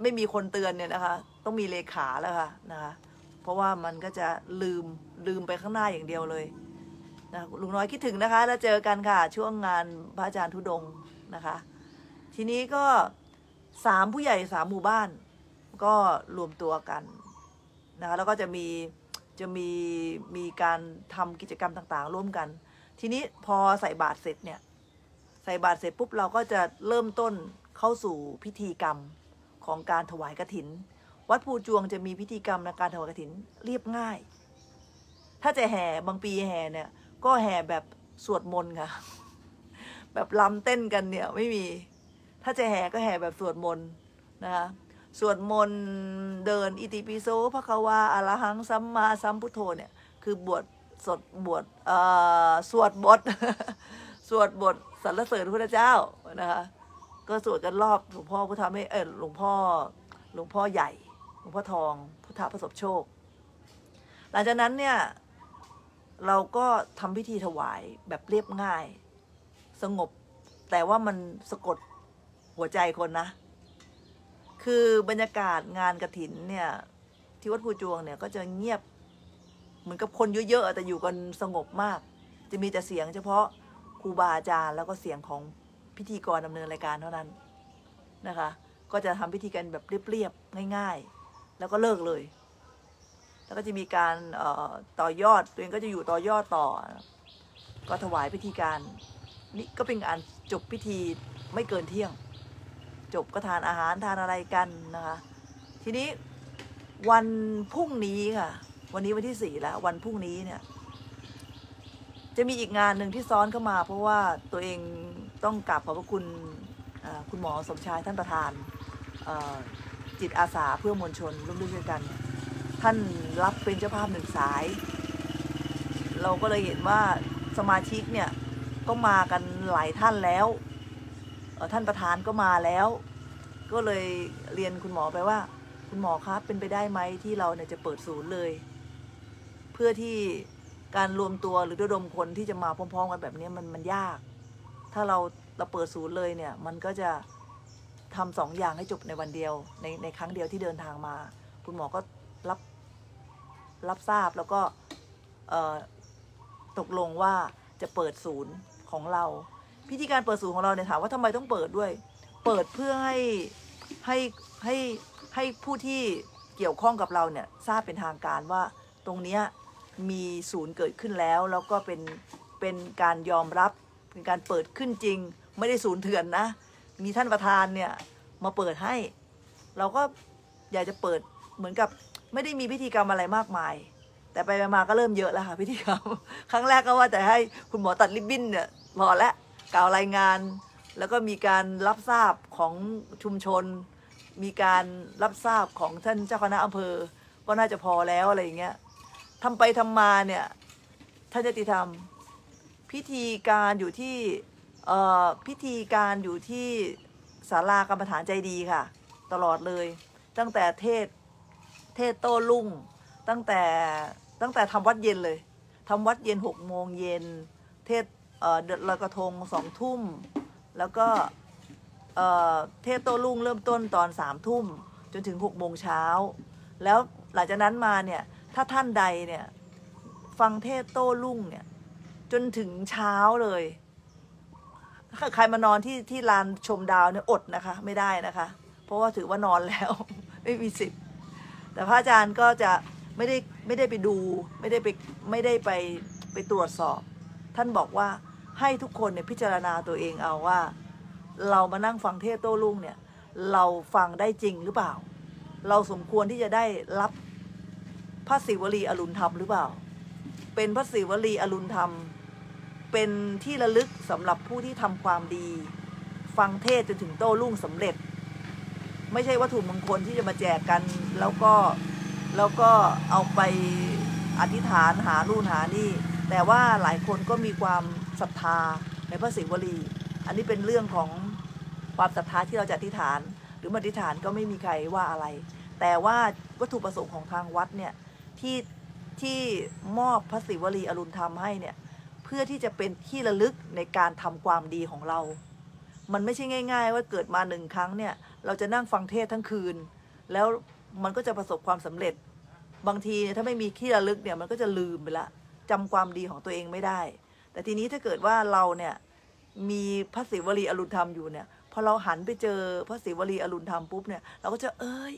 ไม่มีคนเตือนเนี่ยนะคะ ต้องมีเลขาแล้วค่ะนะคะ เพราะว่ามันก็จะลืมลืมไปข้างหน้าอย่างเดียวเลยนะลุงน้อยคิดถึงนะคะ แล้วเจอกันค่ะ ช่วงงานพระอาจารย์ทุดงนะคะ ทีนี้ก็สามผู้ใหญ่สามหมู่บ้าน ก็รวมตัวกันนะคะแล้วก็จะมีจะมีมีการทำกิจกรรมต่างๆ ร่วมกัน ทีนี้พอใส่บาตรเสร็จเนี่ย ใส่บาตรเสร็จปุ๊บเราก็จะเริ่มต้นเข้าสู่พิธีกรรมของการถวายกฐิน วัดภูจวงจะมีพิธีกรรมในการถวายกฐินเรียบง่าย ถ้าจะแห่บางปีแห่เนี่ย ก็แห่แบบสวดมนต์ค่ะ แบบลำเต้นกันเนี่ยไม่มี ถ้าจะแห่ก็แห่แบบสวดมนต์นะคะสวดมนต์เดินอิติปิโสพระควาอรหังสัมมาสัมพุทโธเนี่ยคือบวชสดบวชเออสวดบท สวดบท สรรเสริญพระเจ้านะคะก็สวดกันรอบหลวงพ่อพุทธไม่เออหลวงพ่อหลวงพ่อใหญ่หลวงพ่อทอง พุทธประสบโชค หลังจากนั้นเนี่ยเราก็ทำพิธีถวายแบบเรียบง่าย สงบ แต่ว่ามันสะกดหัวใจคนนะ คือบรรยากาศงานกระถินเนี่ย ที่วัดภูจวงเนี่ยก็จะเงียบ เหมือนกับคนเยอะๆแต่อยู่กันสงบมาก จะมีแต่เสียงเฉพาะ รูบาอาจารย์ แล้วก็เสียงของพิธีกรดำเนินรายการเท่านั้นนะคะ ก็จะทำพิธีกันแบบเรียบๆง่าย ๆ แล้วก็เลิกเลย แล้วก็จะมีการต่อยอดตัวเองก็จะอยู่ต่อยอดต่อ ก็ถวายพิธีการนี่ก็เป็นการจบพิธีไม่เกินเที่ยง จบก็ทานอาหารทานอะไรกันนะคะ ทีนี้วันพรุ่งนี้ค่ะ วันนี้วันที่สี่แล้ว วันพรุ่งนี้เนี่ย จะมีอีกงานหนึ่งที่ซ้อนเข้ามา เพราะว่าตัวเองต้องกราบขอบพระคุณคุณหมอสมชายท่านประธานจิตอาสาเพื่อมวลชนร่วมด้วยช่วยกัน ท่านรับเป็นเจ้าภาพหนึ่งสาย เราก็เลยเห็นว่าสมาชิกเนี่ยก็มากันหลายท่านแล้วท่านประธานก็มาแล้ว ก็เลยเรียนคุณหมอไปว่า คุณหมอครับเป็นไปได้ไหมที่เราเนี่ยจะเปิดศูนย์เลย เพื่อที่ การรวมตัวหรือระดมคนที่จะมาพร้อมๆกันแบบนี้มันมันยาก ถ้าเราเราเปิดศูนย์เลยเนี่ยมันก็จะทำสองอย่างให้จบในวันเดียว ในในครั้งเดียวที่เดินทางมา คุณหมอก็รับรับทราบแล้วก็เอ่อตกลงว่าจะเปิดศูนย์ของเรา พิธีการเปิดศูนย์ของเราเนี่ยถามว่าทำไมต้องเปิดด้วย เปิดเพื่อให้ให้ให้ให้ผู้ที่เกี่ยวข้องกับเราเนี่ยทราบเป็นทางการว่าตรงเนี้ย มีศูนย์เกิดขึ้นแล้ว แล้วก็เป็นเป็นการยอมรับ เป็นการเปิดขึ้นจริง ไม่ได้ศูนย์เถื่อนนะ มีท่านประธานเนี่ยมาเปิดให้ เราก็อยากจะเปิดเหมือนกับไม่ได้มีพิธีกรรมอะไรมากมาย แต่ไปๆมาก็เริ่มเยอะแล้วค่ะพิธีกรรม ครั้งแรกก็ว่าแต่ให้คุณหมอตัดริบบิ้นเนี่ยพอแล้วกล่าวรายงาน แล้วก็มีการรับทราบของชุมชน มีการรับทราบของท่านเจ้าคณะอำเภอ ก็น่าจะพอแล้วอะไรอย่างเงี้ย ทำไปทำมาเนี่ยท่านจะติธรรม พิธีการอยู่ที่เอ่อพิธีการอยู่ที่ศาลากรรมฐานใจดีค่ะ ตลอดเลย ตั้งแต่เทศเทศโต้รุ่งตั้งแต่ตั้งแต่ทำวัดเย็นเลยทำวัดเย็นหกโมงเย็นเทศเอ่อเดือนลอยกระทงสองทุ่ม แล้วก็เอ่อเทศโต้รุ่งเริ่มต้นตอนสามทุ่มจนถึงหกโมงเช้า แล้วหลังจากนั้นมาเนี่ย ถ้าท่านใดเนี่ย ฟังเทศโต้รุ่งเนี่ย จนถึงเช้าเลยถ้าใครมานอนที่ที่ลานชมดาวเนี่ยอดนะคะ ไม่ได้นะคะ เพราะว่าถือว่านอนแล้ว ไม่มีสิทธิ์แต่พระอาจารย์ก็จะไม่ได้ไม่ได้ไปดู ไม่ได้ไปไม่ได้ไปไปตรวจสอบ ท่านบอกว่าให้ทุกคนเนี่ยพิจารณาตัวเองเอาว่า เรามานั่งฟังเทศโต้รุ่งเนี่ย เราฟังได้จริงหรือเปล่า เราสมควรที่จะได้รับ พระศิวลีอรุณธรรมหรือเปล่า เป็นพระศิวลีอรุณธรรม เป็นที่ระลึกสำหรับผู้ที่ทำความดี ฟังเทศจนถึงโต้รุ่งสำเร็จ ไม่ใช่วัตถุมงคลที่จะมาแจกกัน แล้วก็แล้วก็เอาไปอธิษฐานหานู่นหานี่ แต่ว่าหลายคนก็มีความศรัทธาในพระศิวลี อันนี้เป็นเรื่องของความศรัทธาที่เราจะอธิษฐาน หรือม่อธิษฐานก็ไม่มีใครว่าอะไร แต่ว่าวัตถุประสงค์ของทางวัดเนี่ย ที่ที่มอบพระศิวลีอรุณธรรมให้เนี่ย เพื่อที่จะเป็นที่ระลึกในการทำความดีของเรา มันไม่ใช่ง่าย ๆ ว่าเกิดมาหนึ่งครั้งเนี่ย เราจะนั่งฟังเทศทั้งคืน แล้วมันก็จะประสบความสำเร็จ บางทีเนี่ยถ้าไม่มีที่ระลึกเนี่ยมันก็จะลืมไปละจำความดีของตัวเองไม่ได้ แต่ทีนี้ถ้าเกิดว่าเราเนี่ยมีพระศิวลีอรุณธรรมอยู่เนี่ยพอเราหันไปเจอพระศิวลีอรุณธรรมปุ๊บเนี่ยเราก็จะเอ้ย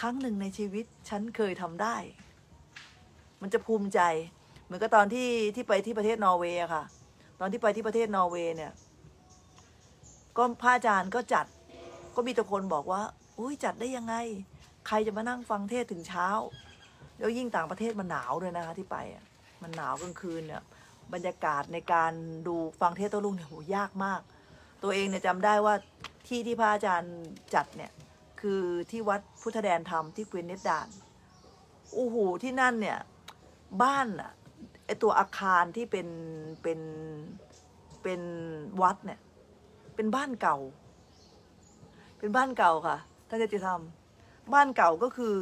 ครั้งหนึ่งในชีวิตฉันเคยทำได้ มันจะภูมิใจ เหมือนกับตอนที่ที่ไปที่ประเทศนอร์เวย์อะค่ะ ตอนที่ไปที่ประเทศนอร์เวย์เนี่ย ก็พระอาจารย์ก็จัด ก็มีตะคนบอกว่า อุ้ยจัดได้ยังไง ใครจะมานั่งฟังเทศถึงเช้า แล้วยิ่งต่างประเทศมันหนาวด้วยนะคะที่ไปมันหนาวกลางคืนเนี่ย บรรยากาศในการดูฟังเทศโต้รุ่งเนี่ยโหยากมาก ตัวเองเนี่ยจำได้ว่าที่ที่พระอาจารย์จัดเนี่ยคือที่วัดพุทธแดนธรรมที่เกวีนเนตดานโอ้โหที่นั่นเนี่ย บ้านอะไอตัวอาคารที่เป็นเป็นเป็นวัดเนี่ย เป็นบ้านเก่า เป็นบ้านเก่าค่ะท่านจะทำบ้านเก่าก็คือ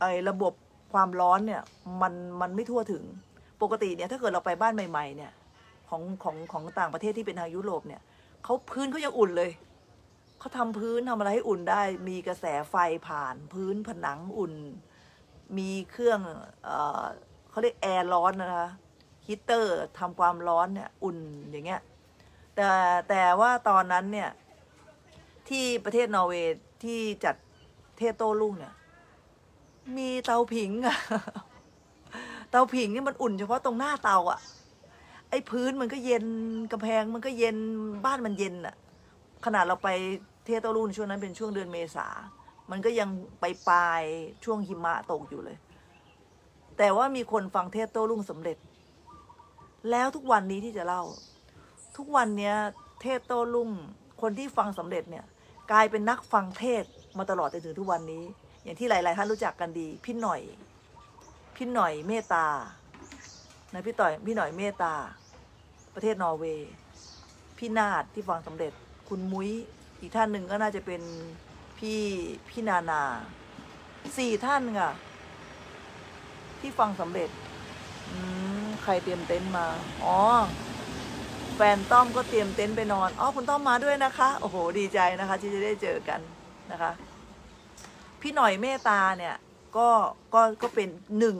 ไอระบบความร้อนเนี่ยมันมันไม่ทั่วถึงปกติเนี่ยถ้าเกิดเราไปบ้านใหม่ ๆ เนี่ยของของของต่างประเทศที่เป็นทางยุโรปเนี่ยเขาพื้นเขายังอุ่นเลยเขาทำพื้นทำอะไรให้อุ่นได้ มีกระแสไฟผ่านพื้นผนังอุ่น มีเครื่อง เขาเรียกแอร์ร้อนนะคะฮีตเตอร์ทำความร้อนเนี่ยอุ่นอย่างเงี้ยแต่แต่ว่าตอนนั้นเนี่ย ที่ประเทศนอร์เวย์ที่จัดเทศโต้รุ่งเนี่ย มีเตาผิงอะเตาผิงนี่มันอุ่นเฉพาะตรงหน้าเตาอะไอ้พื้นมันก็เย็นกำแพงมันก็เย็นบ้านมันเย็นอะขนาดเราไปเทศโต้รุ่งช่วงนั้นเป็นช่วงเดือนเมษา มันก็ยังไปปลายช่วงหิมะตกอยู่เลย แต่ว่ามีคนฟังเทศโต้รุ่งสำเร็จ แล้วทุกวันนี้ที่จะเล่า ทุกวันเนี้ยเทศโต้รุ่งคนที่ฟังสำเร็จเนี่ย กลายเป็นนักฟังเทศมาตลอดจนถึงทุกวันนี้ อย่างที่หลาย ๆ ท่านรู้จักกันดี พี่หน่อย พี่หน่อยเมตตานะพี่ต่อยพี่หน่อยเมตตา ประเทศนอร์เวย์ พี่นาดที่ฟังสำเร็จ คุณมุ้ยอีกท่านหนึ่งก็น่าจะเป็นพี่พี่นานาสี่ท่านค่ะ ที่ฟังสำเร็จ อืม ใครเตรียมเต็นท์มา อ๋อ แฟนต้อมก็เตรียมเต็นท์ไปนอน อ๋อ คุณต้อมมาด้วยนะคะ โอ้โห ดีใจนะคะ ที่จะได้เจอกันนะคะ พี่หน่อยเมตตาเนี่ย ก็ ก็ ก็เป็นหนึ่ง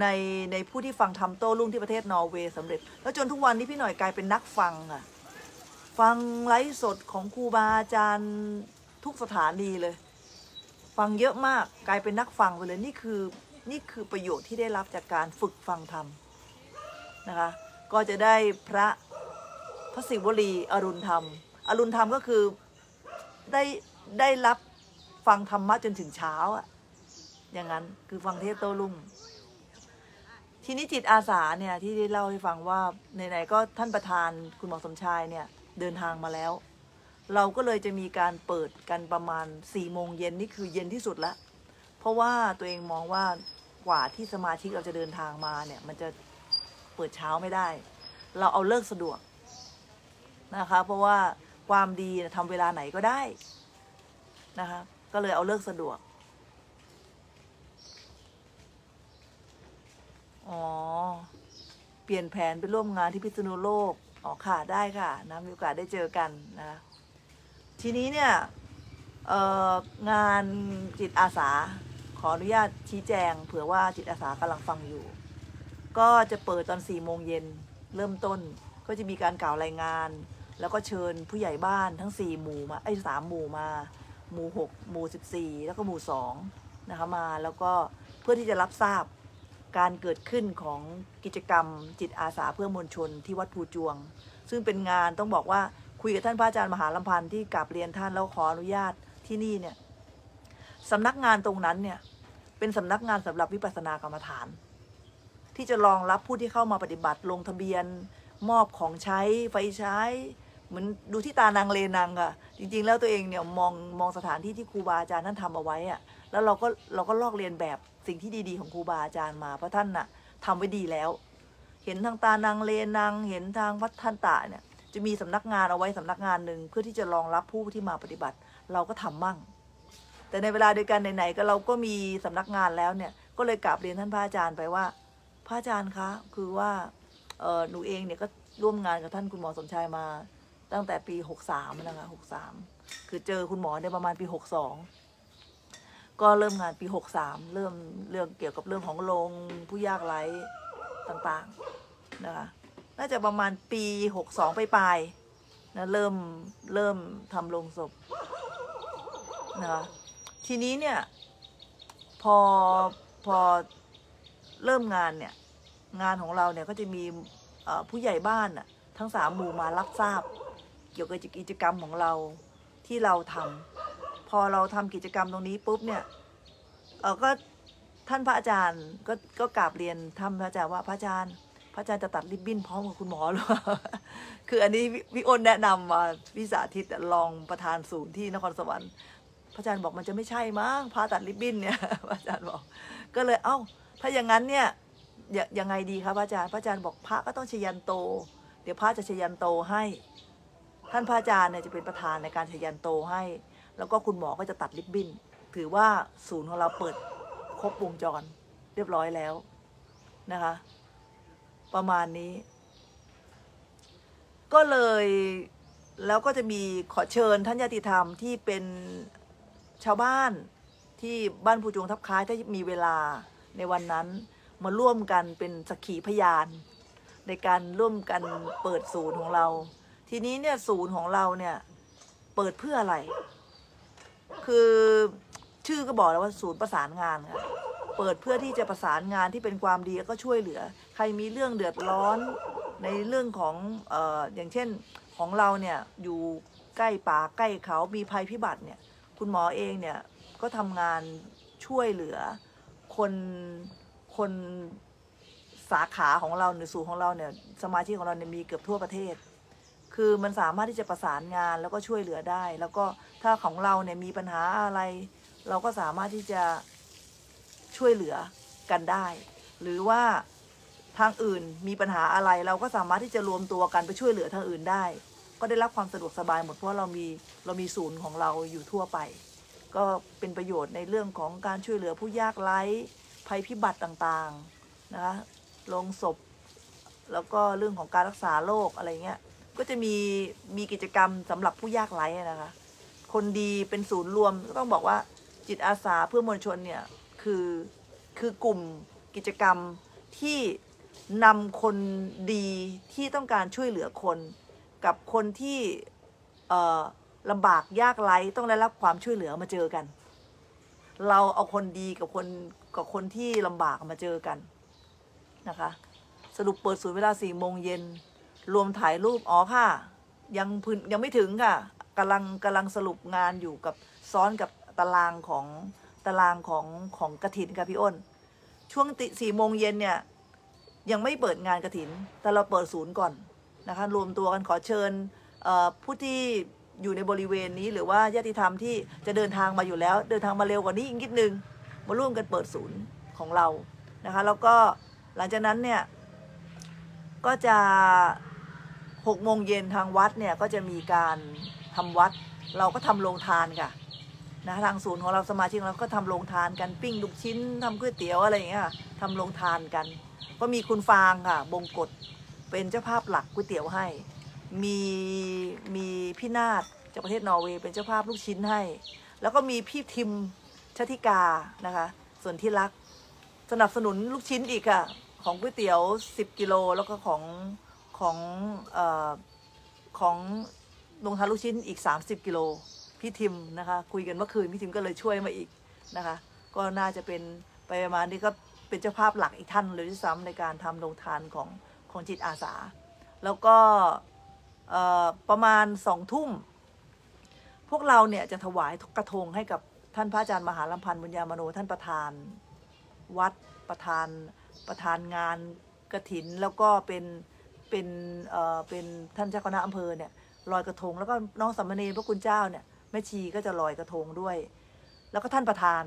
ใน ในผู้ที่ฟังทำโต้รุ่งที่ประเทศนอร์เวย์สำเร็จ แล้วจนทุกวันนี้พี่หน่อยกลายเป็นนักฟังอะฟังไลฟ์สดของครูบาอาจารย์ทุกสถานีเลย ฟังเยอะมากกลายเป็นนักฟังไปเลยนี่คือ นี่คือประโยชน์ที่ได้รับจากการฝึกฟังธรรมนะคะ ก็จะได้พระพระศิวลีอรุณธรรม อรุณธรรมก็คือได้ได้รับฟังธรรมะจนถึงเช้าอะอย่างนั้นคือฟังเทศโต้รุ่งทีนี้จิตอาสาเนี่ยที่ได้เล่าให้ฟังว่าไหนๆก็ท่านประธานคุณหมอสมชายเนี่ยเดินทางมาแล้ว เราก็เลยจะมีการเปิดกันประมาณ4ี่โมงเย็นนี่คือเย็นที่สุดละเพราะว่าตัวเองมองว่า กว่าที่สมาชิกเราจะเดินทางมาเนี่ย มันจะเปิดเช้าไม่ได้ เราเอาเลิกสะดวกนะคะ เพราะว่าความดีน่ะทำเวลาไหนก็ได้นะคะ ก็เลยเอาเลิกสะดวก อ๋อ เปลี่ยนแผนไปร่วมงานที่พิษณุโลก อ๋อค่ะได้ค่ะนะมีโอกาสได้เจอกันนะคะทีนี้เนี่ยงานจิตอาสา ออนุญาตชี้แจง เผื่อว่าจิตอาสากำลังฟังอยู่ ก็จะเปิดตอน4ี่โมงเย็นเริ่มต้นก็จะมีการกล่าวรายงาน แล้วก็เชิญผู้ใหญ่บ้านทั้ง 4 หมู่มาไอ้สามหมู่มา หมู่ 6 หมู่ 14 แล้วก็หมู่2นะคะมาแล้วก็เพื่อที่จะรับทราบการเกิดขึ้นของกิจกรรมจิตอาสาเพื่อมวลชนที่วัดภูจวง ซึ่งเป็นงานต้องบอกว่าคุยกับท่านพระอาจารย์มหาลำพันธ์ที่กราบเรียนท่านแล้วขออนุญาตที่นี่เนี่ยสำนักงานตรงนั้นเนี่ย เป็นสำนักงานสำหรับวิปัสสนากรรมฐาน ที่จะรองรับผู้ที่เข้ามาปฏิบัติลงทะเบียน มอบของใช้ไฟใช้ เหมือนดูที่ตานางเลนางอะจริง ๆ แล้วตัวเองเนี่ยมองมองสถานที่ที่ครูบาอาจารย์ท่านทำเอาไว้อะแล้วเราก็เราก็ลอกเรียนแบบสิ่งที่ดีๆของครูบาอาจารย์มาเพราะท่านน่ะทำไว้ดีแล้ว เห็นทางตานางเลนางเห็นทางวัดท่านตะเนี่ยจะมีสำนักงานเอาไว้สำนักงานหนึ่งเพื่อที่จะรองรับผู้ที่มาปฏิบัติ เราก็ทำมั่ง แต่ในเวลาเดียวกันไหนๆก็เราก็มีสำนักงานแล้วเนี่ยก็เลยกราบเรียนท่านพระอาจารย์ไปว่าพระอาจารย์คะคือว่าเออหนูเองเนี่ยก็ร่วมงานกับท่านคุณหมอสมชายมา ตั้งแต่ปีหกสามนะคะหกสามคือเจอคุณหมอในประมาณปีหกสองก็เริ่มงานปีหกสามเริ่มเรื่องเกี่ยวกับเรื่องของโรงผู้ยากไร้ต่างๆนะคะน่าจะประมาณปีหกสองไปปลายนะเริ่มเริ่มทำโรงศพนะคะ ทีนี้เนี่ย พอพอเริ่มงานเนี่ย งานของเราเนี่ยก็จะมีผู้ใหญ่บ้านน่ะทั้งสามหมู่มารับทราบ เกี่ยวกับกิจกรรมของเราที่เราทำพอเราทำกิจกรรมตรงนี้ปุ๊บเนี่ยเออก็ท่านพระอาจารย์ก็ก็กราบเรียนท่านพระอาจารย์ว่าพระอาจารย์ พระอาจารย์จะตัดริบบิ้นพร้อมกับคุณหมอหรือเปล่าคืออันนี้พี่อ้นแนะนำมาวิสาธิตรองประธานศูนย์ที่นครสวรรค์ พระอาจารย์บอกมันจะไม่ใช่มั้งพระตัดริบบิ้นเนี่ยพระอาจารย์บอก ก็เลยเอ้า ถ้าอย่างนั้นเนี่ยยยังไงดีครับพระอาจารย์พระอาจารย์บอกพระก็ต้องชยันโต เดี๋ยวพระจะชยันโตให้ ท่านพระอาจารย์เนี่ยจะเป็นประธานในการชยันโตให้ แล้วก็คุณหมอก็จะตัดริบบิ้น ถือว่าศูนย์ของเราเปิดครบวงจรเรียบร้อยแล้วนะคะ ประมาณนี้ ก็เลยแล้วก็จะมีขอเชิญท่านญาติธรรมที่เป็น ชาวบ้านที่บ้านภูจงทับคล้ายถ้ามีเวลาในวันนั้นมาร่วมกันเป็นสักขีพยาน ในการร่วมกันเปิดศูนย์ของเรา ทีนี้เนี่ยศูนย์ของเราเนี่ยเปิดเพื่ออะไร คือชื่อก็บอกแล้วว่าศูนย์ประสานงานค่ะเปิดเพื่อที่จะประสานงานที่เป็นความดีก็ช่วยเหลือ ใครมีเรื่องเดือดร้อนในเรื่องของเอออย่างเช่นของเราเนี่ยอยู่ใกล้ป่าใกล้เขามีภัยพิบัติเนี่ย คุณหมอเองเนี่ยก็ทำงานช่วยเหลือคนคนสาขาของเราในสูนย์ของเราเนี่ยสมาชิกของเราเนี่ยมีเกือบทั่วประเทศ คือมันสามารถที่จะประสานงานแล้วก็ช่วยเหลือได้ แล้วก็ถ้าของเราเนี่ยมีปัญหาอะไร เราก็สามารถที่จะช่วยเหลือกันได้ หรือว่าทางอื่นมีปัญหาอะไรเราก็สามารถที่จะรวมตัวกันไปช่วยเหลือทางอื่นได้ ก็ได้รับความสะดวกสบายหมดเพราะเรามีเรามีศูนย์ของเราอยู่ทั่วไป ก็เป็นประโยชน์ในเรื่องของการช่วยเหลือผู้ยากไร้ภัยพิบัติต่างๆนะคะลงศพ แล้วก็เรื่องของการรักษาโรคอะไรเงี้ยก็จะมีมีกิจกรรมสำหรับผู้ยากไร้นะคะคนดีเป็นศูนย์รวมก็ต้องบอกว่าจิตอาสาเพื่อมวลชนเนี่ยคือคือกลุ่มกิจกรรมที่นำคนดีที่ต้องการช่วยเหลือคน กับคนที่เลำบากยากไร้ต้องได้รับความช่วยเหลือมาเจอกัน เราเอาคนดีกับคนกับคนที่ลำบากมาเจอกันนะคะ สรุปเปิดศูนย์เวลาสี่โมงเย็นรวมถ่ายรูปอ๋อค่ะ ยังพื้นยังไม่ถึงค่ะกำลังกำลังสรุปงานอยู่กับซ้อนกับตารางของตารางของของกระถินค่ะพี่อ้น ช่วงติสี่โมงเย็นเนี่ยยังไม่เปิดงานกระถิน แต่เราเปิดศูนย์ก่อน นะคะรวมตัวกันขอเชิญผู้ที่อยู่ในบริเวณนี้หรือว่าญาติธรรมที่จะเดินทางมาอยู่แล้ว เดินทางมาเร็วกว่านี้อีกนิดนึงมาร่วมกันเปิดศูนย์ของเรานะคะแล้วก็หลังจากนั้นเนี่ยก็จะหกโมงเย็นทางวัดเนี่ยก็จะมีการทำวัด เราก็ทำโรงทานค่ะนะทางศูนย์ของเราสมาชิกเราก็ทำโรงทานกันปิ้งลูกชิ้นทำก๋วยเตี๋ยวอะไรอย่างเงี้ยทำโรงทานกัน ก็มีคุณฟางค่ะบงกฎ เป็นเจ้าภาพหลักก๋วยเตี๋ยวให้ มีมีพี่นาฏจากประเทศนอร์เวย์เป็นเจ้าภาพลูกชิ้นให้ แล้วก็มีพี่ทิมชติกานะคะ ส่วนที่รักสนับสนุนลูกชิ้นอีกค่ะ ของก๋วยเตี๋ยว 10 กิโลแล้วก็ของของเอ่อของลงทานลูกชิ้นอีก 30 กิโลพี่ทิมนะคะ คุยกันเมื่อคืนพี่ทิมก็เลยช่วยมาอีกนะคะ ก็น่าจะเป็นไปประมาณนี้ก็เป็นเจ้าภาพหลักอีกท่านเลยที่ซ้ำในการทำโรงทานของ ของจิตอาสา แล้วก็ประมาณสองทุ่ม พวกเราเนี่ยจะถวายกระทงให้กับท่านพระอาจารย์มหาลำพันธ์บุญญามโนท่านประธานวัดประธานประธานงานกระถินแล้วก็เป็นเป็นเอ่อเป็นท่านเจ้าคณะอำเภอเนี่ยลอยกระทง แล้วก็น้องสามเณรพระคุณเจ้าเนี่ยแม่ชีก็จะลอยกระทงด้วย แล้วก็ท่านประธาน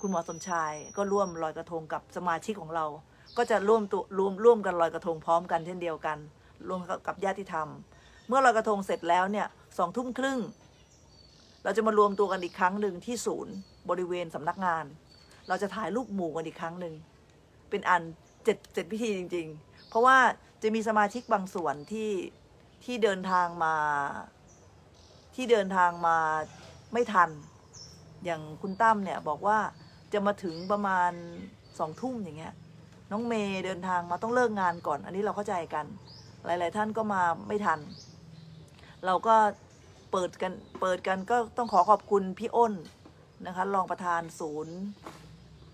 คุณหมอสมชายก็ร่วมลอยกระทงกับสมาชิกของเรา ก็จะร่วมตัวร่วมร่วมกันลอยกระทงพร้อมกันเช่นเดียวกันรวมกับญาติธรรม เมื่อลอยกระทงเสร็จแล้วเนี่ยสองทุ่มครึ่ง เราจะมารวมตัวกันอีกครั้งหนึ่งที่ศูนย์บริเวณสำนักงาน เราจะถ่ายรูปหมู่กันอีกครั้งหนึ่งเป็นอันเจ็ดเจ็ดพิธีจริง ๆ เพราะว่าจะมีสมาชิกบางส่วนที่ที่เดินทางมา ที่เดินทางมาไม่ทัน อย่างคุณตั้มเนี่ยบอกว่าจะมาถึงประมาณสองทุ่มอย่างเงี้ย น้องเมย์เดินทางมาต้องเลิกงานก่อน อันนี้เราเข้าใจกัน หลาย ๆ ท่านก็มาไม่ทัน เราก็เปิดกันเปิดกันก็ต้องขอขอบคุณพี่อ้นนะคะรองประธานศูนย์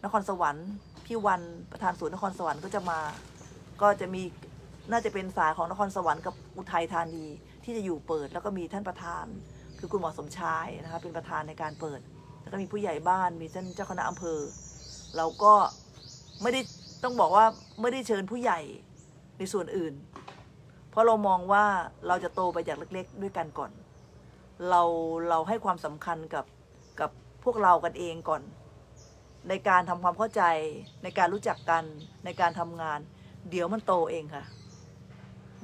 นครสวรรค์พี่วันประธานศูนย์นครสวรรค์ก็จะมา ก็จะมีน่าจะเป็นสายของนครสวรรค์กับอุทัยธานีที่จะอยู่เปิดแล้วก็มีท่านประธาน คือคุณหมอสมชายนะคะเป็นประธานในการเปิด แล้วก็มีผู้ใหญ่บ้านมีท่านเจ้าคณะอำเภอ เราก็ไม่ได้ ต้องบอกว่าไม่ได้เชิญผู้ใหญ่ในส่วนอื่น เพราะเรามองว่าเราจะโตไปจากเล็กๆ ด้วยกันก่อน เราเราให้ความสำคัญกับกับพวกเรากันเองก่อน ในการทำความเข้าใจในการรู้จักกันในการทำงาน เดี๋ยวมันโตเองค่ะ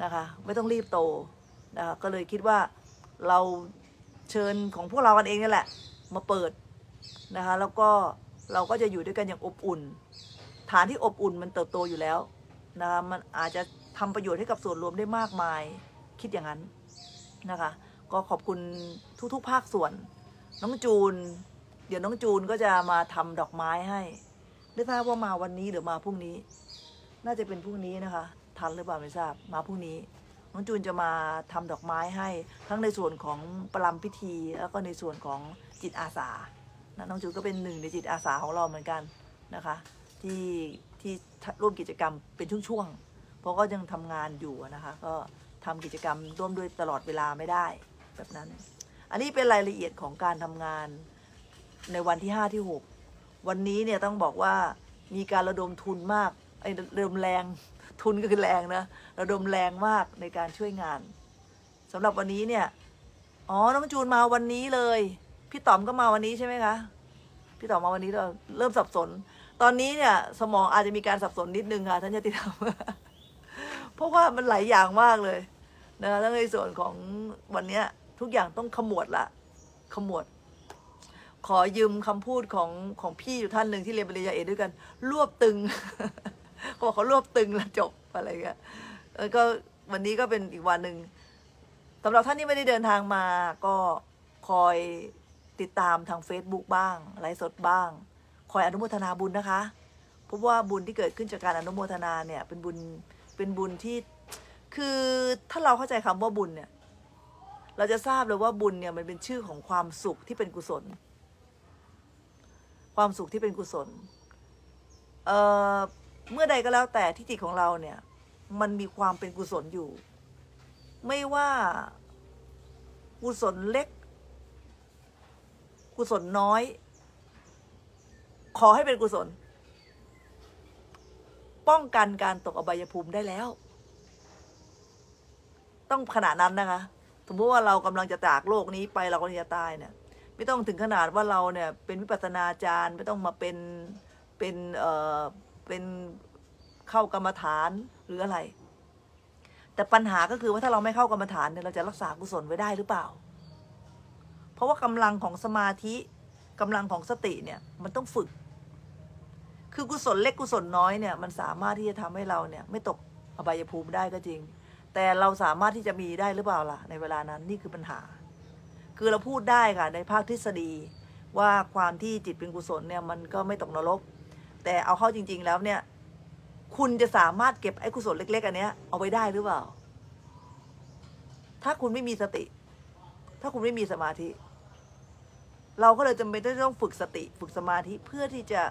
นะคะไม่ต้องรีบโตนะคะก็เลยคิดว่าเราเชิญของพวกเรากันเองนี่แหละ มาเปิดนะคะแล้วก็เราก็จะอยู่ด้วยกันอย่างอบอุ่น ฐานที่อบอุ่นมันเติบโตอยู่แล้วนะคะมันอาจจะทำประโยชน์ให้กับส่วนรวมได้มากมายคิดอย่างนั้นนะคะ ก็ขอบคุณทุกๆ ภาคส่วน น้องจูน เดี๋ยวน้องจูนก็จะมาทำดอกไม้ให้ไม่ทราบว่ามาวันนี้หรือมาพรุ่งนี้ น่าจะเป็นพรุ่งนี้นะคะ ทันหรือเปล่าไม่ทราบมาพรุ่งนี้ น้องจูนจะมาทำดอกไม้ให้ ทั้งในส่วนของประลำพิธี แล้วก็ในส่วนของจิตอาสานะน้องจูนก็เป็นหนึ่งในจิตอาสาของเราเหมือนกันนะคะ ที่ที่ร่วมกิจกรรมเป็นช่วงๆ เพราะก็ยังทำงานอยู่นะคะ ก็ทำกิจกรรมร่วมด้วยตลอดเวลาไม่ได้แบบนั้น อันนี้เป็นรายละเอียดของการทำงานในวันที่ห้าที่หกวันนี้เนี่ยต้องบอกว่ามีการระดมทุนมากไอ้ระดมแรงทุนก็คือแรงนะระดมแรงมากในการช่วยงานสำหรับวันนี้เนี่ยอ๋อน้องจูนมาวันนี้เลย พี่ต๋อมก็มาวันนี้ใช่ไหมคะพี่ต๋อมมาวันนี้เราเริ่มสับสน ตอนนี้เนี่ยสมองอาจจะมีการสับสนนิดนึงค่ะท่านยติธรรมเพราะว่ามันหลายอย่างมากเลยนะคะทั้งในส่วนของวันเนี้ยทุกอย่างต้องขมวดละขมวด ขอยืมคำพูดของของพี่อยู่ท่านหนึ่งที่เรียนปริญญาเอกด้วยกัน รวบตึงเขาบอกเขารวบตึงแล้วจบอะไรเงี้ยแล้วก็วันนี้ก็เป็นอีกวันหนึ่งสำหรับท่านที่ไม่ได้เดินทางมาก็คอยติดตามทาง Facebook บ้างไลฟ์สดบ้าง อยอนุโมทนาบุญนะคะ เพราะว่าบุญที่เกิดขึ้นจากการอนุโมทนาเนี่ยเป็นบุญเป็นบุญที่คือถ้าเราเข้าใจคำว่าบุญเนี่ยเราจะทราบเลยว่าบุญเนี่ยมันเป็นชื่อของความสุขที่เป็นกุศล ความสุขที่เป็นกุศลเอ่อเมื่อใดก็แล้วแต่ที่จิตของเราเนี่ย มันมีความเป็นกุศลอยู่ ไม่ว่ากุศลเล็ก กุศลน้อย ขอให้เป็นกุศล ป้องกันการตกอบายภูมิได้แล้ว ต้องขนาดนั้นนะคะสมมติว่าเรากำลังจะจากโลกนี้ไปเรากำลังจะตายเนี่ย ไม่ต้องถึงขนาดว่าเราเนี่ย เป็นวิปัสสนาจารย์ไม่ต้องมาเป็นเป็นเอ่อเป็นเข้ากรรมฐานหรืออะไร แต่ปัญหาก็คือว่าถ้าเราไม่เข้ากรรมฐานเนี่ยเราจะรักษากุศลไว้ได้หรือเปล่า เพราะว่ากำลังของสมาธิกำลังของสติเนี่ยมันต้องฝึก คือกุศลเล็กกุศลน้อยเนี่ยมันสามารถที่จะทำให้เราเนี่ยไม่ตกอบายภูมิได้ก็จริง แต่เราสามารถที่จะมีได้หรือเปล่าล่ะ ในเวลานั้นนี่คือปัญหา คือเราพูดได้ค่ะในภาคทฤษฎีว่าความที่จิตเป็นกุศลเนี่ยมันก็ไม่ตกนรก แต่เอาเข้าจริง ๆ แล้วเนี่ย คุณจะสามารถเก็บไอ้กุศลเล็ก ๆ อันเนี้ยเอาไว้ได้หรือเปล่า ถ้าคุณไม่มีสติ ถ้าคุณไม่มีสมาธิ เราก็เลยจำเป็นต้องฝึกสติ ฝึกสมาธิเพื่อที่จะ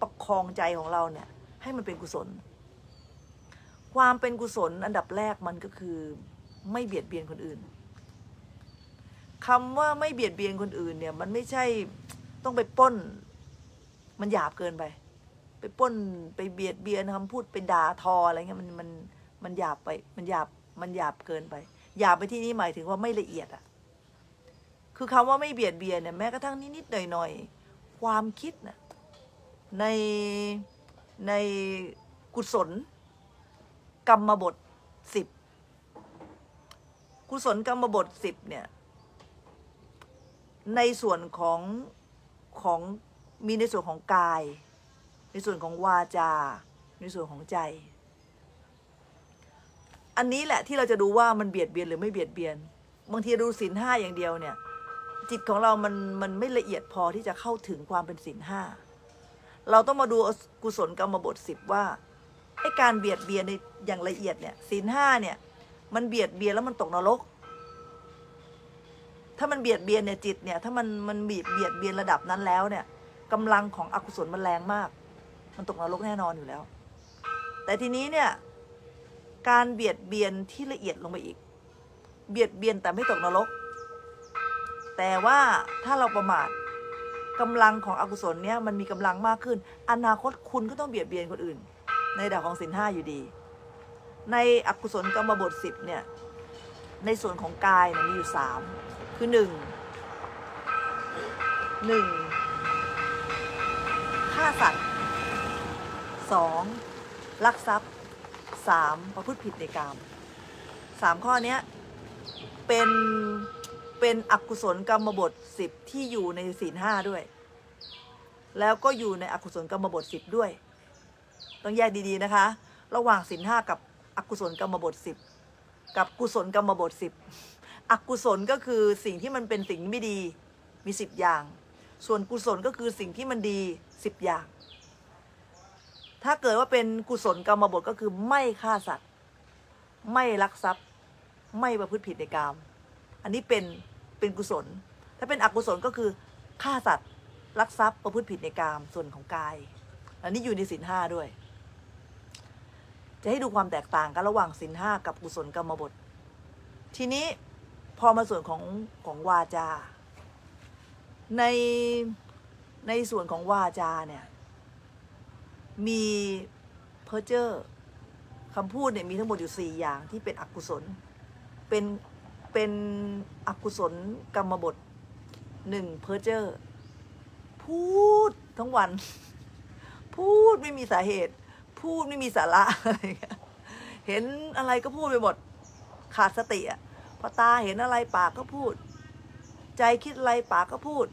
ประคองใจของเราเนี่ย ให้มันเป็นกุศล ความเป็นกุศลอันดับแรกมันก็คือ ไม่เบียดเบียนคนอื่นคำว่าไม่เบียดเบียนคนอื่นเนี่ย มันไม่ใช่ต้องไปป้น มันหยาบเกินไป ไปป้นไปเบียดเบียนคำพูดไปด่าทออะไรเงี้ยมันมันมันหยาบไป มันหยาบมันหยาบเกินไปหยาบไปที่นี้หมายถึงว่าไม่ละเอียดอะคือคำว่าไม่เบียดเบียนเนี่ยแม้กระทั่งนิดๆหน่อยๆความคิดน่ะ ในในกุศล กรรมบทสิบกุศลกรรมบทสิบเนี่ยในส่วนของของมีในส่วนของกาย ในส่วนของวาจา ในส่วนของใจ อันนี้แหละที่เราจะดูว่ามันเบียดเบียนหรือไม่เบียดเบียน บางทีดูศีลห้าอย่างเดียวเนี่ย จิตของเรามันมันไม่ละเอียดพอที่จะเข้าถึงความเป็นศีลห้า เราต้องมาดูกุศลกรรมบทสิบว่าไอการเบียดเบียนในอย่างละเอียดเนี่ยศีลห้าเนี่ย มันเบียดเบียนแล้วมันตกนรก ถ้ามันเบียดเบียนเนี่ยจิตเนี่ย ถ้ามันมันบีบเบียดเบียนระดับนั้นแล้วเนี่ยกำลังของอกุศลมันแรงมาก มันตกนรกแน่นอนอยู่แล้ว แต่ทีนี้เนี่ย การเบียดเบียนที่ละเอียดลงไปอีก เบียดเบียนแต่ไม่ตกนรก แต่ว่าถ้าเราประมาท กำลังของอกุศลเนี่ยมันมีกำลังมากขึ้น อนาคตคุณก็ต้องเบียดเบียนคนอื่น ในดาวของสินห้าอยู่ดี ในอกุศลกรรมบทสิบเนี่ยในส่วนของกายเนี่ยมีอยู่สามคือหนึ่งหนึ่งฆ่าสัตว์สองลักทรัพย์สามประพฤติผิดในกามสามข้อเนี้ยเป็น เป็นอกุศลกรรมบทสิบที่อยู่ในศีลห้าด้วย แล้วก็อยู่ในอกุศลกรรมบทสิบด้วย ต้องแยกดีๆนะคะ ระหว่างศีลห้ากับอกุศลกรรมบทสิบกับกุศลกรรมบทสิบอกุศลก็คือสิ่งที่มันเป็นสิ่งไม่ดีมีสิบอย่าง ส่วนกุศลก็คือสิ่งที่มันดีสิบอย่าง ถ้าเกิดว่าเป็นกุศลกรรมบทก็คือไม่ฆ่าสัตว์ ไม่ลักทรัพย์ ไม่ประพฤติผิดในกาม อันนี้เป็นเป็นกุศล ถ้าเป็นอกุศลก็คือฆ่าสัตว์ลักทรัพย์ประพฤติผิดในกามส่วนของกาย อันนี้อยู่ในศีลห้าด้วย จะให้ดูความแตกต่างกันระหว่างศีลห้ากับกุศลกรรมบท ทีนี้พอมาส่วนของของวาจา ในในส่วนของวาจาเนี่ย มีเพอร์เจอร์คำพูดเนี่ยมีทั้งหมดอยู่สี่อย่างที่เป็นอกุศล เป็น เป็นอกุศลกรรมบถหนึ่งเพอร์เจอร์พูดทั้งวัน พูดไม่มีสาเหตุ พูดไม่มีสาระอะไรเงี้ยเห็นอะไรก็พูดไปหมด ขาดสติอะพอตาเห็นอะไรปากก็พูด ใจคิดอะไรปากก็พูด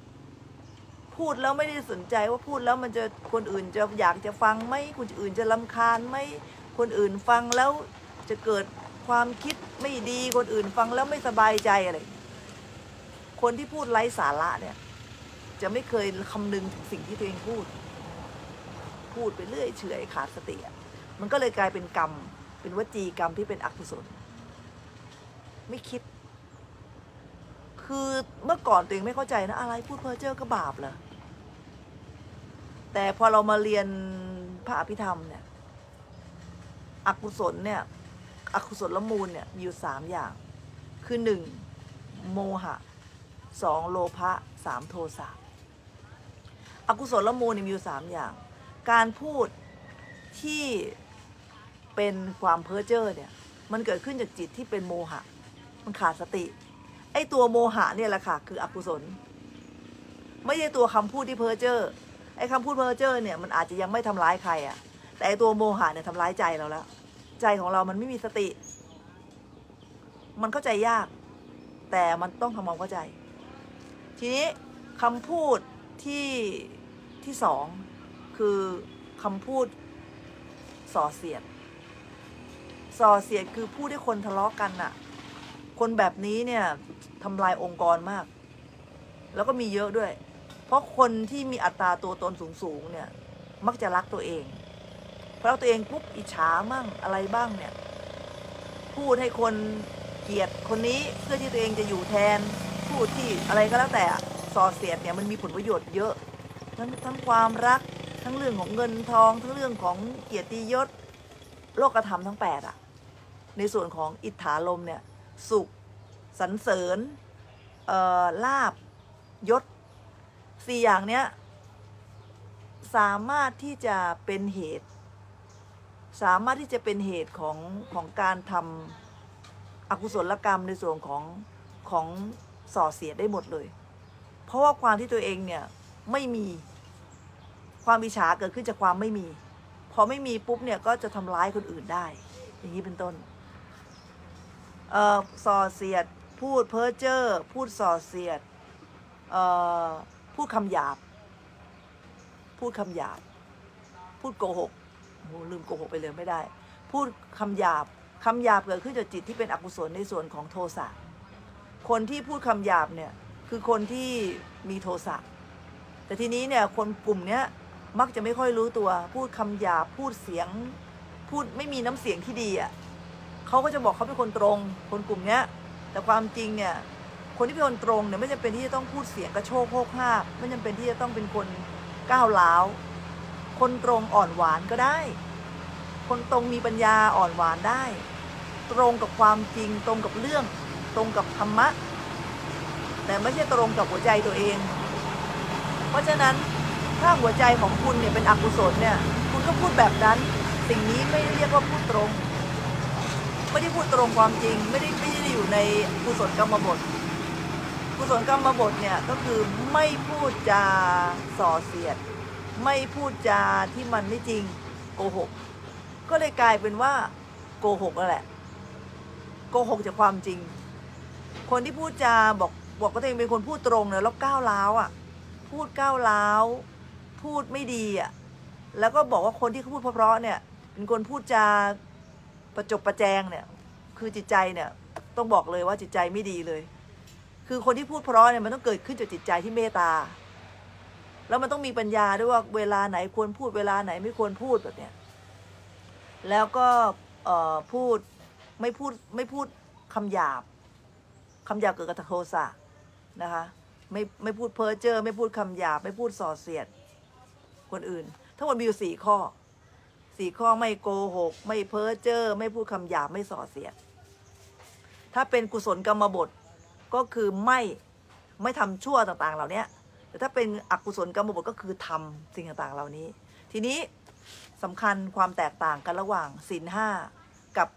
พูดแล้วไม่ได้สนใจว่าพูดแล้วมันจะคนอื่นจะอยากจะฟังไหมคนอื่นจะลำคาญไหมคนอื่นฟังแล้วจะเกิด ความคิดไม่ดีคนอื่นฟังแล้วไม่สบายใจอะไร คนที่พูดไร้สาระเนี่ย จะไม่เคยคำนึงถึงสิ่งที่ตัวเองพูด พูดไปเรื่อยเฉยขาดสติอะมันก็เลยกลายเป็นกรรม เป็นวจีกรรมที่เป็นอกุศล ไม่คิด คือเมื่อก่อนตัวเองไม่เข้าใจนะ อะไรพูดเพ้อเจ้อก็บาปเหรอแต่พอเรามาเรียนพระอภิธรรมเนี่ยอกุศลเนี่ย อกุศลละมูลเนี่ยมีอยู่สามอย่าง คือหนึ่งโมหะสองโลภะสามโทสะอกุศลละมูลเนี่ยมีอยู่สามอย่าง การพูดที่เป็นความเพ้อเจ้อเนี่ย มันเกิดขึ้นจากจิตที่เป็นโมหะ มันขาดสติ ไอ้ตัวโมหะเนี่ยแหละค่ะ คืออกุศล ไม่ใช่ตัวคำพูดที่เพ้อเจ้อ ไอ้คำพูดเพ้อเจ้อเนี่ยมันอาจจะยังไม่ทำร้ายใครอะแต่ไอตัวโมหะเนี่ยทำร้ายใจเราแล้ว ใจของเรามันไม่มีสติ มันเข้าใจยาก แต่มันต้องทำความเข้าใจ ทีนี้คำพูดที่ที่สองคือคำพูดส่อเสียด ส่อเสียดคือพูดให้คนทะเลาะกันน่ะ คนแบบนี้เนี่ยทำลายองค์กรมาก แล้วก็มีเยอะด้วย เพราะคนที่มีอัตราตัวตนสูงๆเนี่ย มักจะรักตัวเอง พรักตัวเองปุ๊บอิจฉามั่งอะไรบ้างเนี่ยพูดให้คนเกลียดคนนี้เพื่อที่ตัวเองจะอยู่แทนพูดที่อะไรก็แล้วแต่ส่อเสียดเนี่ยมันมีผลประโยชน์เยอะ ทั้งทั้งความรักทั้งเรื่องของเงินทอง ทั้งเรื่องของเกียรติยศ โลกธรรมทั้งแปดอะในส่วนของอิทธาลมเนี่ยสุขสรรเสริญเอ่อลาบยศสี่อย่างเนี้ยสามารถที่จะเป็นเหตุ สามารถที่จะเป็นเหตุของของการทำอกุศลกรรมในส่วนของของส่อเสียดได้หมดเลย เพราะว่าความที่ตัวเองเนี่ยไม่มีความอิจฉาเกิดขึ้นจากความไม่มี พอไม่มีปุ๊บเนี่ยก็จะทำร้ายคนอื่นได้ อย่างนี้เป็นต้น เอ่อส่อเสียด พูดเพ้อเจ้อ พูดส่อเสียด เอ่อ พูดคำหยาบ พูดคำหยาบ พูดโกหก โอ้ลืมโกหกไปเลยไม่ได้ พูดคำหยาบคำหยาบเกิดขึ้นจากจิตที่เป็นอกุศลในส่วนของโทสะคนที่พูดคำหยาบเนี่ยคือคนที่มีโทสะแต่ทีนี้เนี่ยคนกลุ่มเนี้ยมักจะไม่ค่อยรู้ตัว พูดคำหยาบพูดเสียง พูดไม่มีน้ำเสียงที่ดีอะเขาก็จะบอกเขาเป็นคนตรง คนกลุ่มเนี้ยแต่ความจริงเนี่ยคนที่เป็นคนตรงเนี่ยไม่จำเป็นที่จะต้องพูดเสียงกระโชกโคกห้าไม่จำเป็นที่จะต้องเป็นคนก้าวร้าว คนตรงอ่อนหวานก็ได้ คนตรงมีปัญญาอ่อนหวานได้ ตรงกับความจริงตรงกับเรื่อง ตรงกับธรรมะ แต่ไม่ใช่ตรงกับหัวใจตัวเอง เพราะฉะนั้นถ้าหัวใจของคุณเนี่ยเป็นอกุศลเนี่ย คุณก็พูดแบบนั้น สิ่งนี้ไม่ได้เรียกว่าพูดตรง ไม่ได้พูดตรงความจริง ไม่ได้ไม่ได้อยู่ในกุศลกรรมบทกุศลกรรมบทเนี่ยก็คือไม่พูดจาส่อเสียด ไม่พูดจาที่มันไม่จริงโกหก ก็เลยกลายเป็นว่าโกหกนั่นแหละโกหกจากความจริง คนที่พูดจาบอกบอกว่าตัวเองเป็นคนพูดตรงเนี่ยแล้วก้าวร้าวอะ พูดก้าวร้าว พูดไม่ดีอะ แล้วก็บอกว่าคนที่เขาพูดเพราะๆเนี่ย เป็นคนพูดจาประจบประแจงเนี่ย คือจิตใจเนี่ย ต้องบอกเลยว่าจิตใจไม่ดีเลย คือคนที่พูดเพราะเนี่ยมันต้องเกิดขึ้นจากจิตใจที่เมตตา แล้วมันต้องมีปัญญาด้วยว่าเวลาไหนควรพูดเวลาไหนไม่ควรพูดแบบเนี้ยแล้วก็เอ่อพูดไม่พูดไม่พูดคำหยาบคำหยาบเกิดกับโทสะนะคะไม่ไม่พูดเพ้อเจ้อไม่พูดคำหยาบไม่พูดส่อเสียด คนอื่น ทั้งหมดมีอยู่สี่ข้อสี่ข้อไม่โกหก ไม่เพ้อเจ้อไม่พูดคำหยาบไม่ส่อเสียด ถ้าเป็นกุศลกรรมบทก็คือไม่ไม่ทำชั่วต่างๆ เหล่านี้ แต่ถ้าเป็นอกุศลกรรมบทก็คือทำสิ่งต่างๆ เหล่านี้ ทีนี้สำคัญความแตกต่างกันระหว่างศีลห้ากับ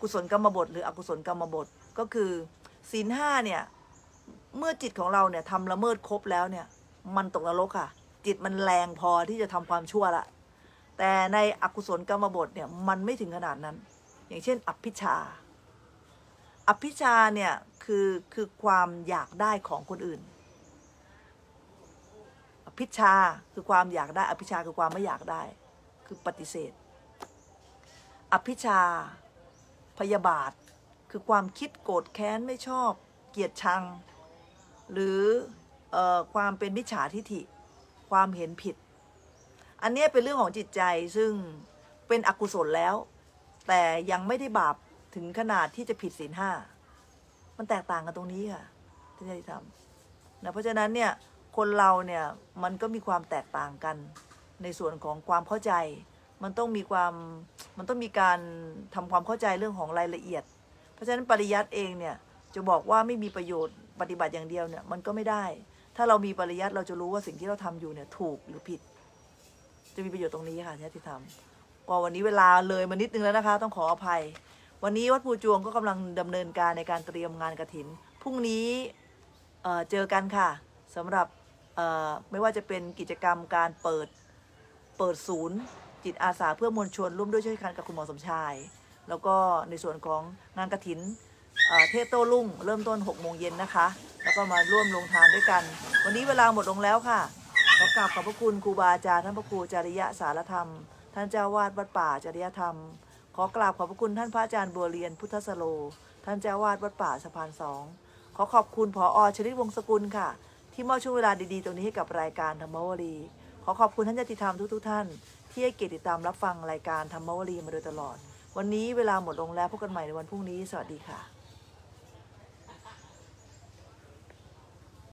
กุศลกรรมบท หรืออกุศลกรรมบทก็คือศีลห้าเนี่ยเมื่อจิตของเราเนี่ยทำละเมิดครบแล้วเนี่ยมันตกนรกค่ะ จิตมันแรงพอที่จะทำความชั่วละ แต่ในอกุศลกรรมบทเนี่ยมันไม่ถึงขนาดนั้น อย่างเช่น อภิชา อภิชาเนี่ยคือคือความอยากได้ของคนอื่น อภิชาคือความอยากได้ อภิชาคือความไม่อยากได้ คือปฏิเสธ อภิชา พยาบาท คือความคิดโกรธแค้นไม่ชอบ เกลียดชัง หรือออความเป็นมิจฉาทิฐิ ความเห็นผิด อันนี้เป็นเรื่องของจิตใจซึ่งเป็นอกุศลแล้ว แต่ยังไม่ได้บาปถึงขนาดที่จะผิดศีลห้ามันแตกต่างกันตรงนี้ค่ะที่จะทำนะเพราะฉะนั้นเนี่ย คนเราเนี่ยมันก็มีความแตกต่างกัน ในส่วนของความเข้าใจ มันต้องมีความมันต้องมีการทำความเข้าใจเรื่องของรายละเอียด เพราะฉะนั้นปริยัติเองเนี่ยจะบอกว่าไม่มีประโยชน์ปฏิบัติอย่างเดียวเนี่ยมันก็ไม่ได้ ถ้าเรามีปริยัติเราจะรู้ว่าสิ่งที่เราทำอยู่เนี่ยถูกหรือผิด จะมีประโยชน์ตรงนี้ค่ะที่ทำก็วันนี้เวลาเลยมานิดนึงแล้วนะคะ ต้องขออภัย วันนี้วัดภูจวงก็กำลังดำเนินการในการเตรียมงานกระถินพรุ่งนี้เออเจอกันค่ะสำหรับ ไม่ว่าจะเป็นกิจกรรมการเปิดเปิดศูนย์ จิตอาสาเพื่อมวลชนร่วมด้วยช่วยกันกับคุณหมอสมชาย แล้วก็ในส่วนของงานกระถินเอ่อเทศโต้รุ่ง เริ่มต้น6โมงเย็นนะคะ แล้วก็มาร่วมลงทานด้วยกัน วันนี้เวลาหมดลงแล้วค่ะขอกราบขอบพระคุณครูบาอาจารย์ท่านพระครูจริยะสารธรรม ท่านเจ้าวาดวัดป่าจริยธรรม ขอกราบขอบพระคุณท่านพระอาจารย์บัวเรียนพุทธสโล ท่านเจ้าวาดวัดป่าสะพานสองขอขอบคุณผอชริตวงศ์สกุลค่ะ ที่มอบช่วงเวลาดีๆ ตรงนี้ให้กับรายการธรรมวรีขอขอบคุณท่านญาติธรรมทุกๆท่าน ที่ให้เกียรติติดตามรับฟังรายการธรรมวรีมาโดยตลอด วันนี้เวลาหมดลงแล้วพบกันใหม่ในวันพรุ่งนี้ สวัสดีค่ะ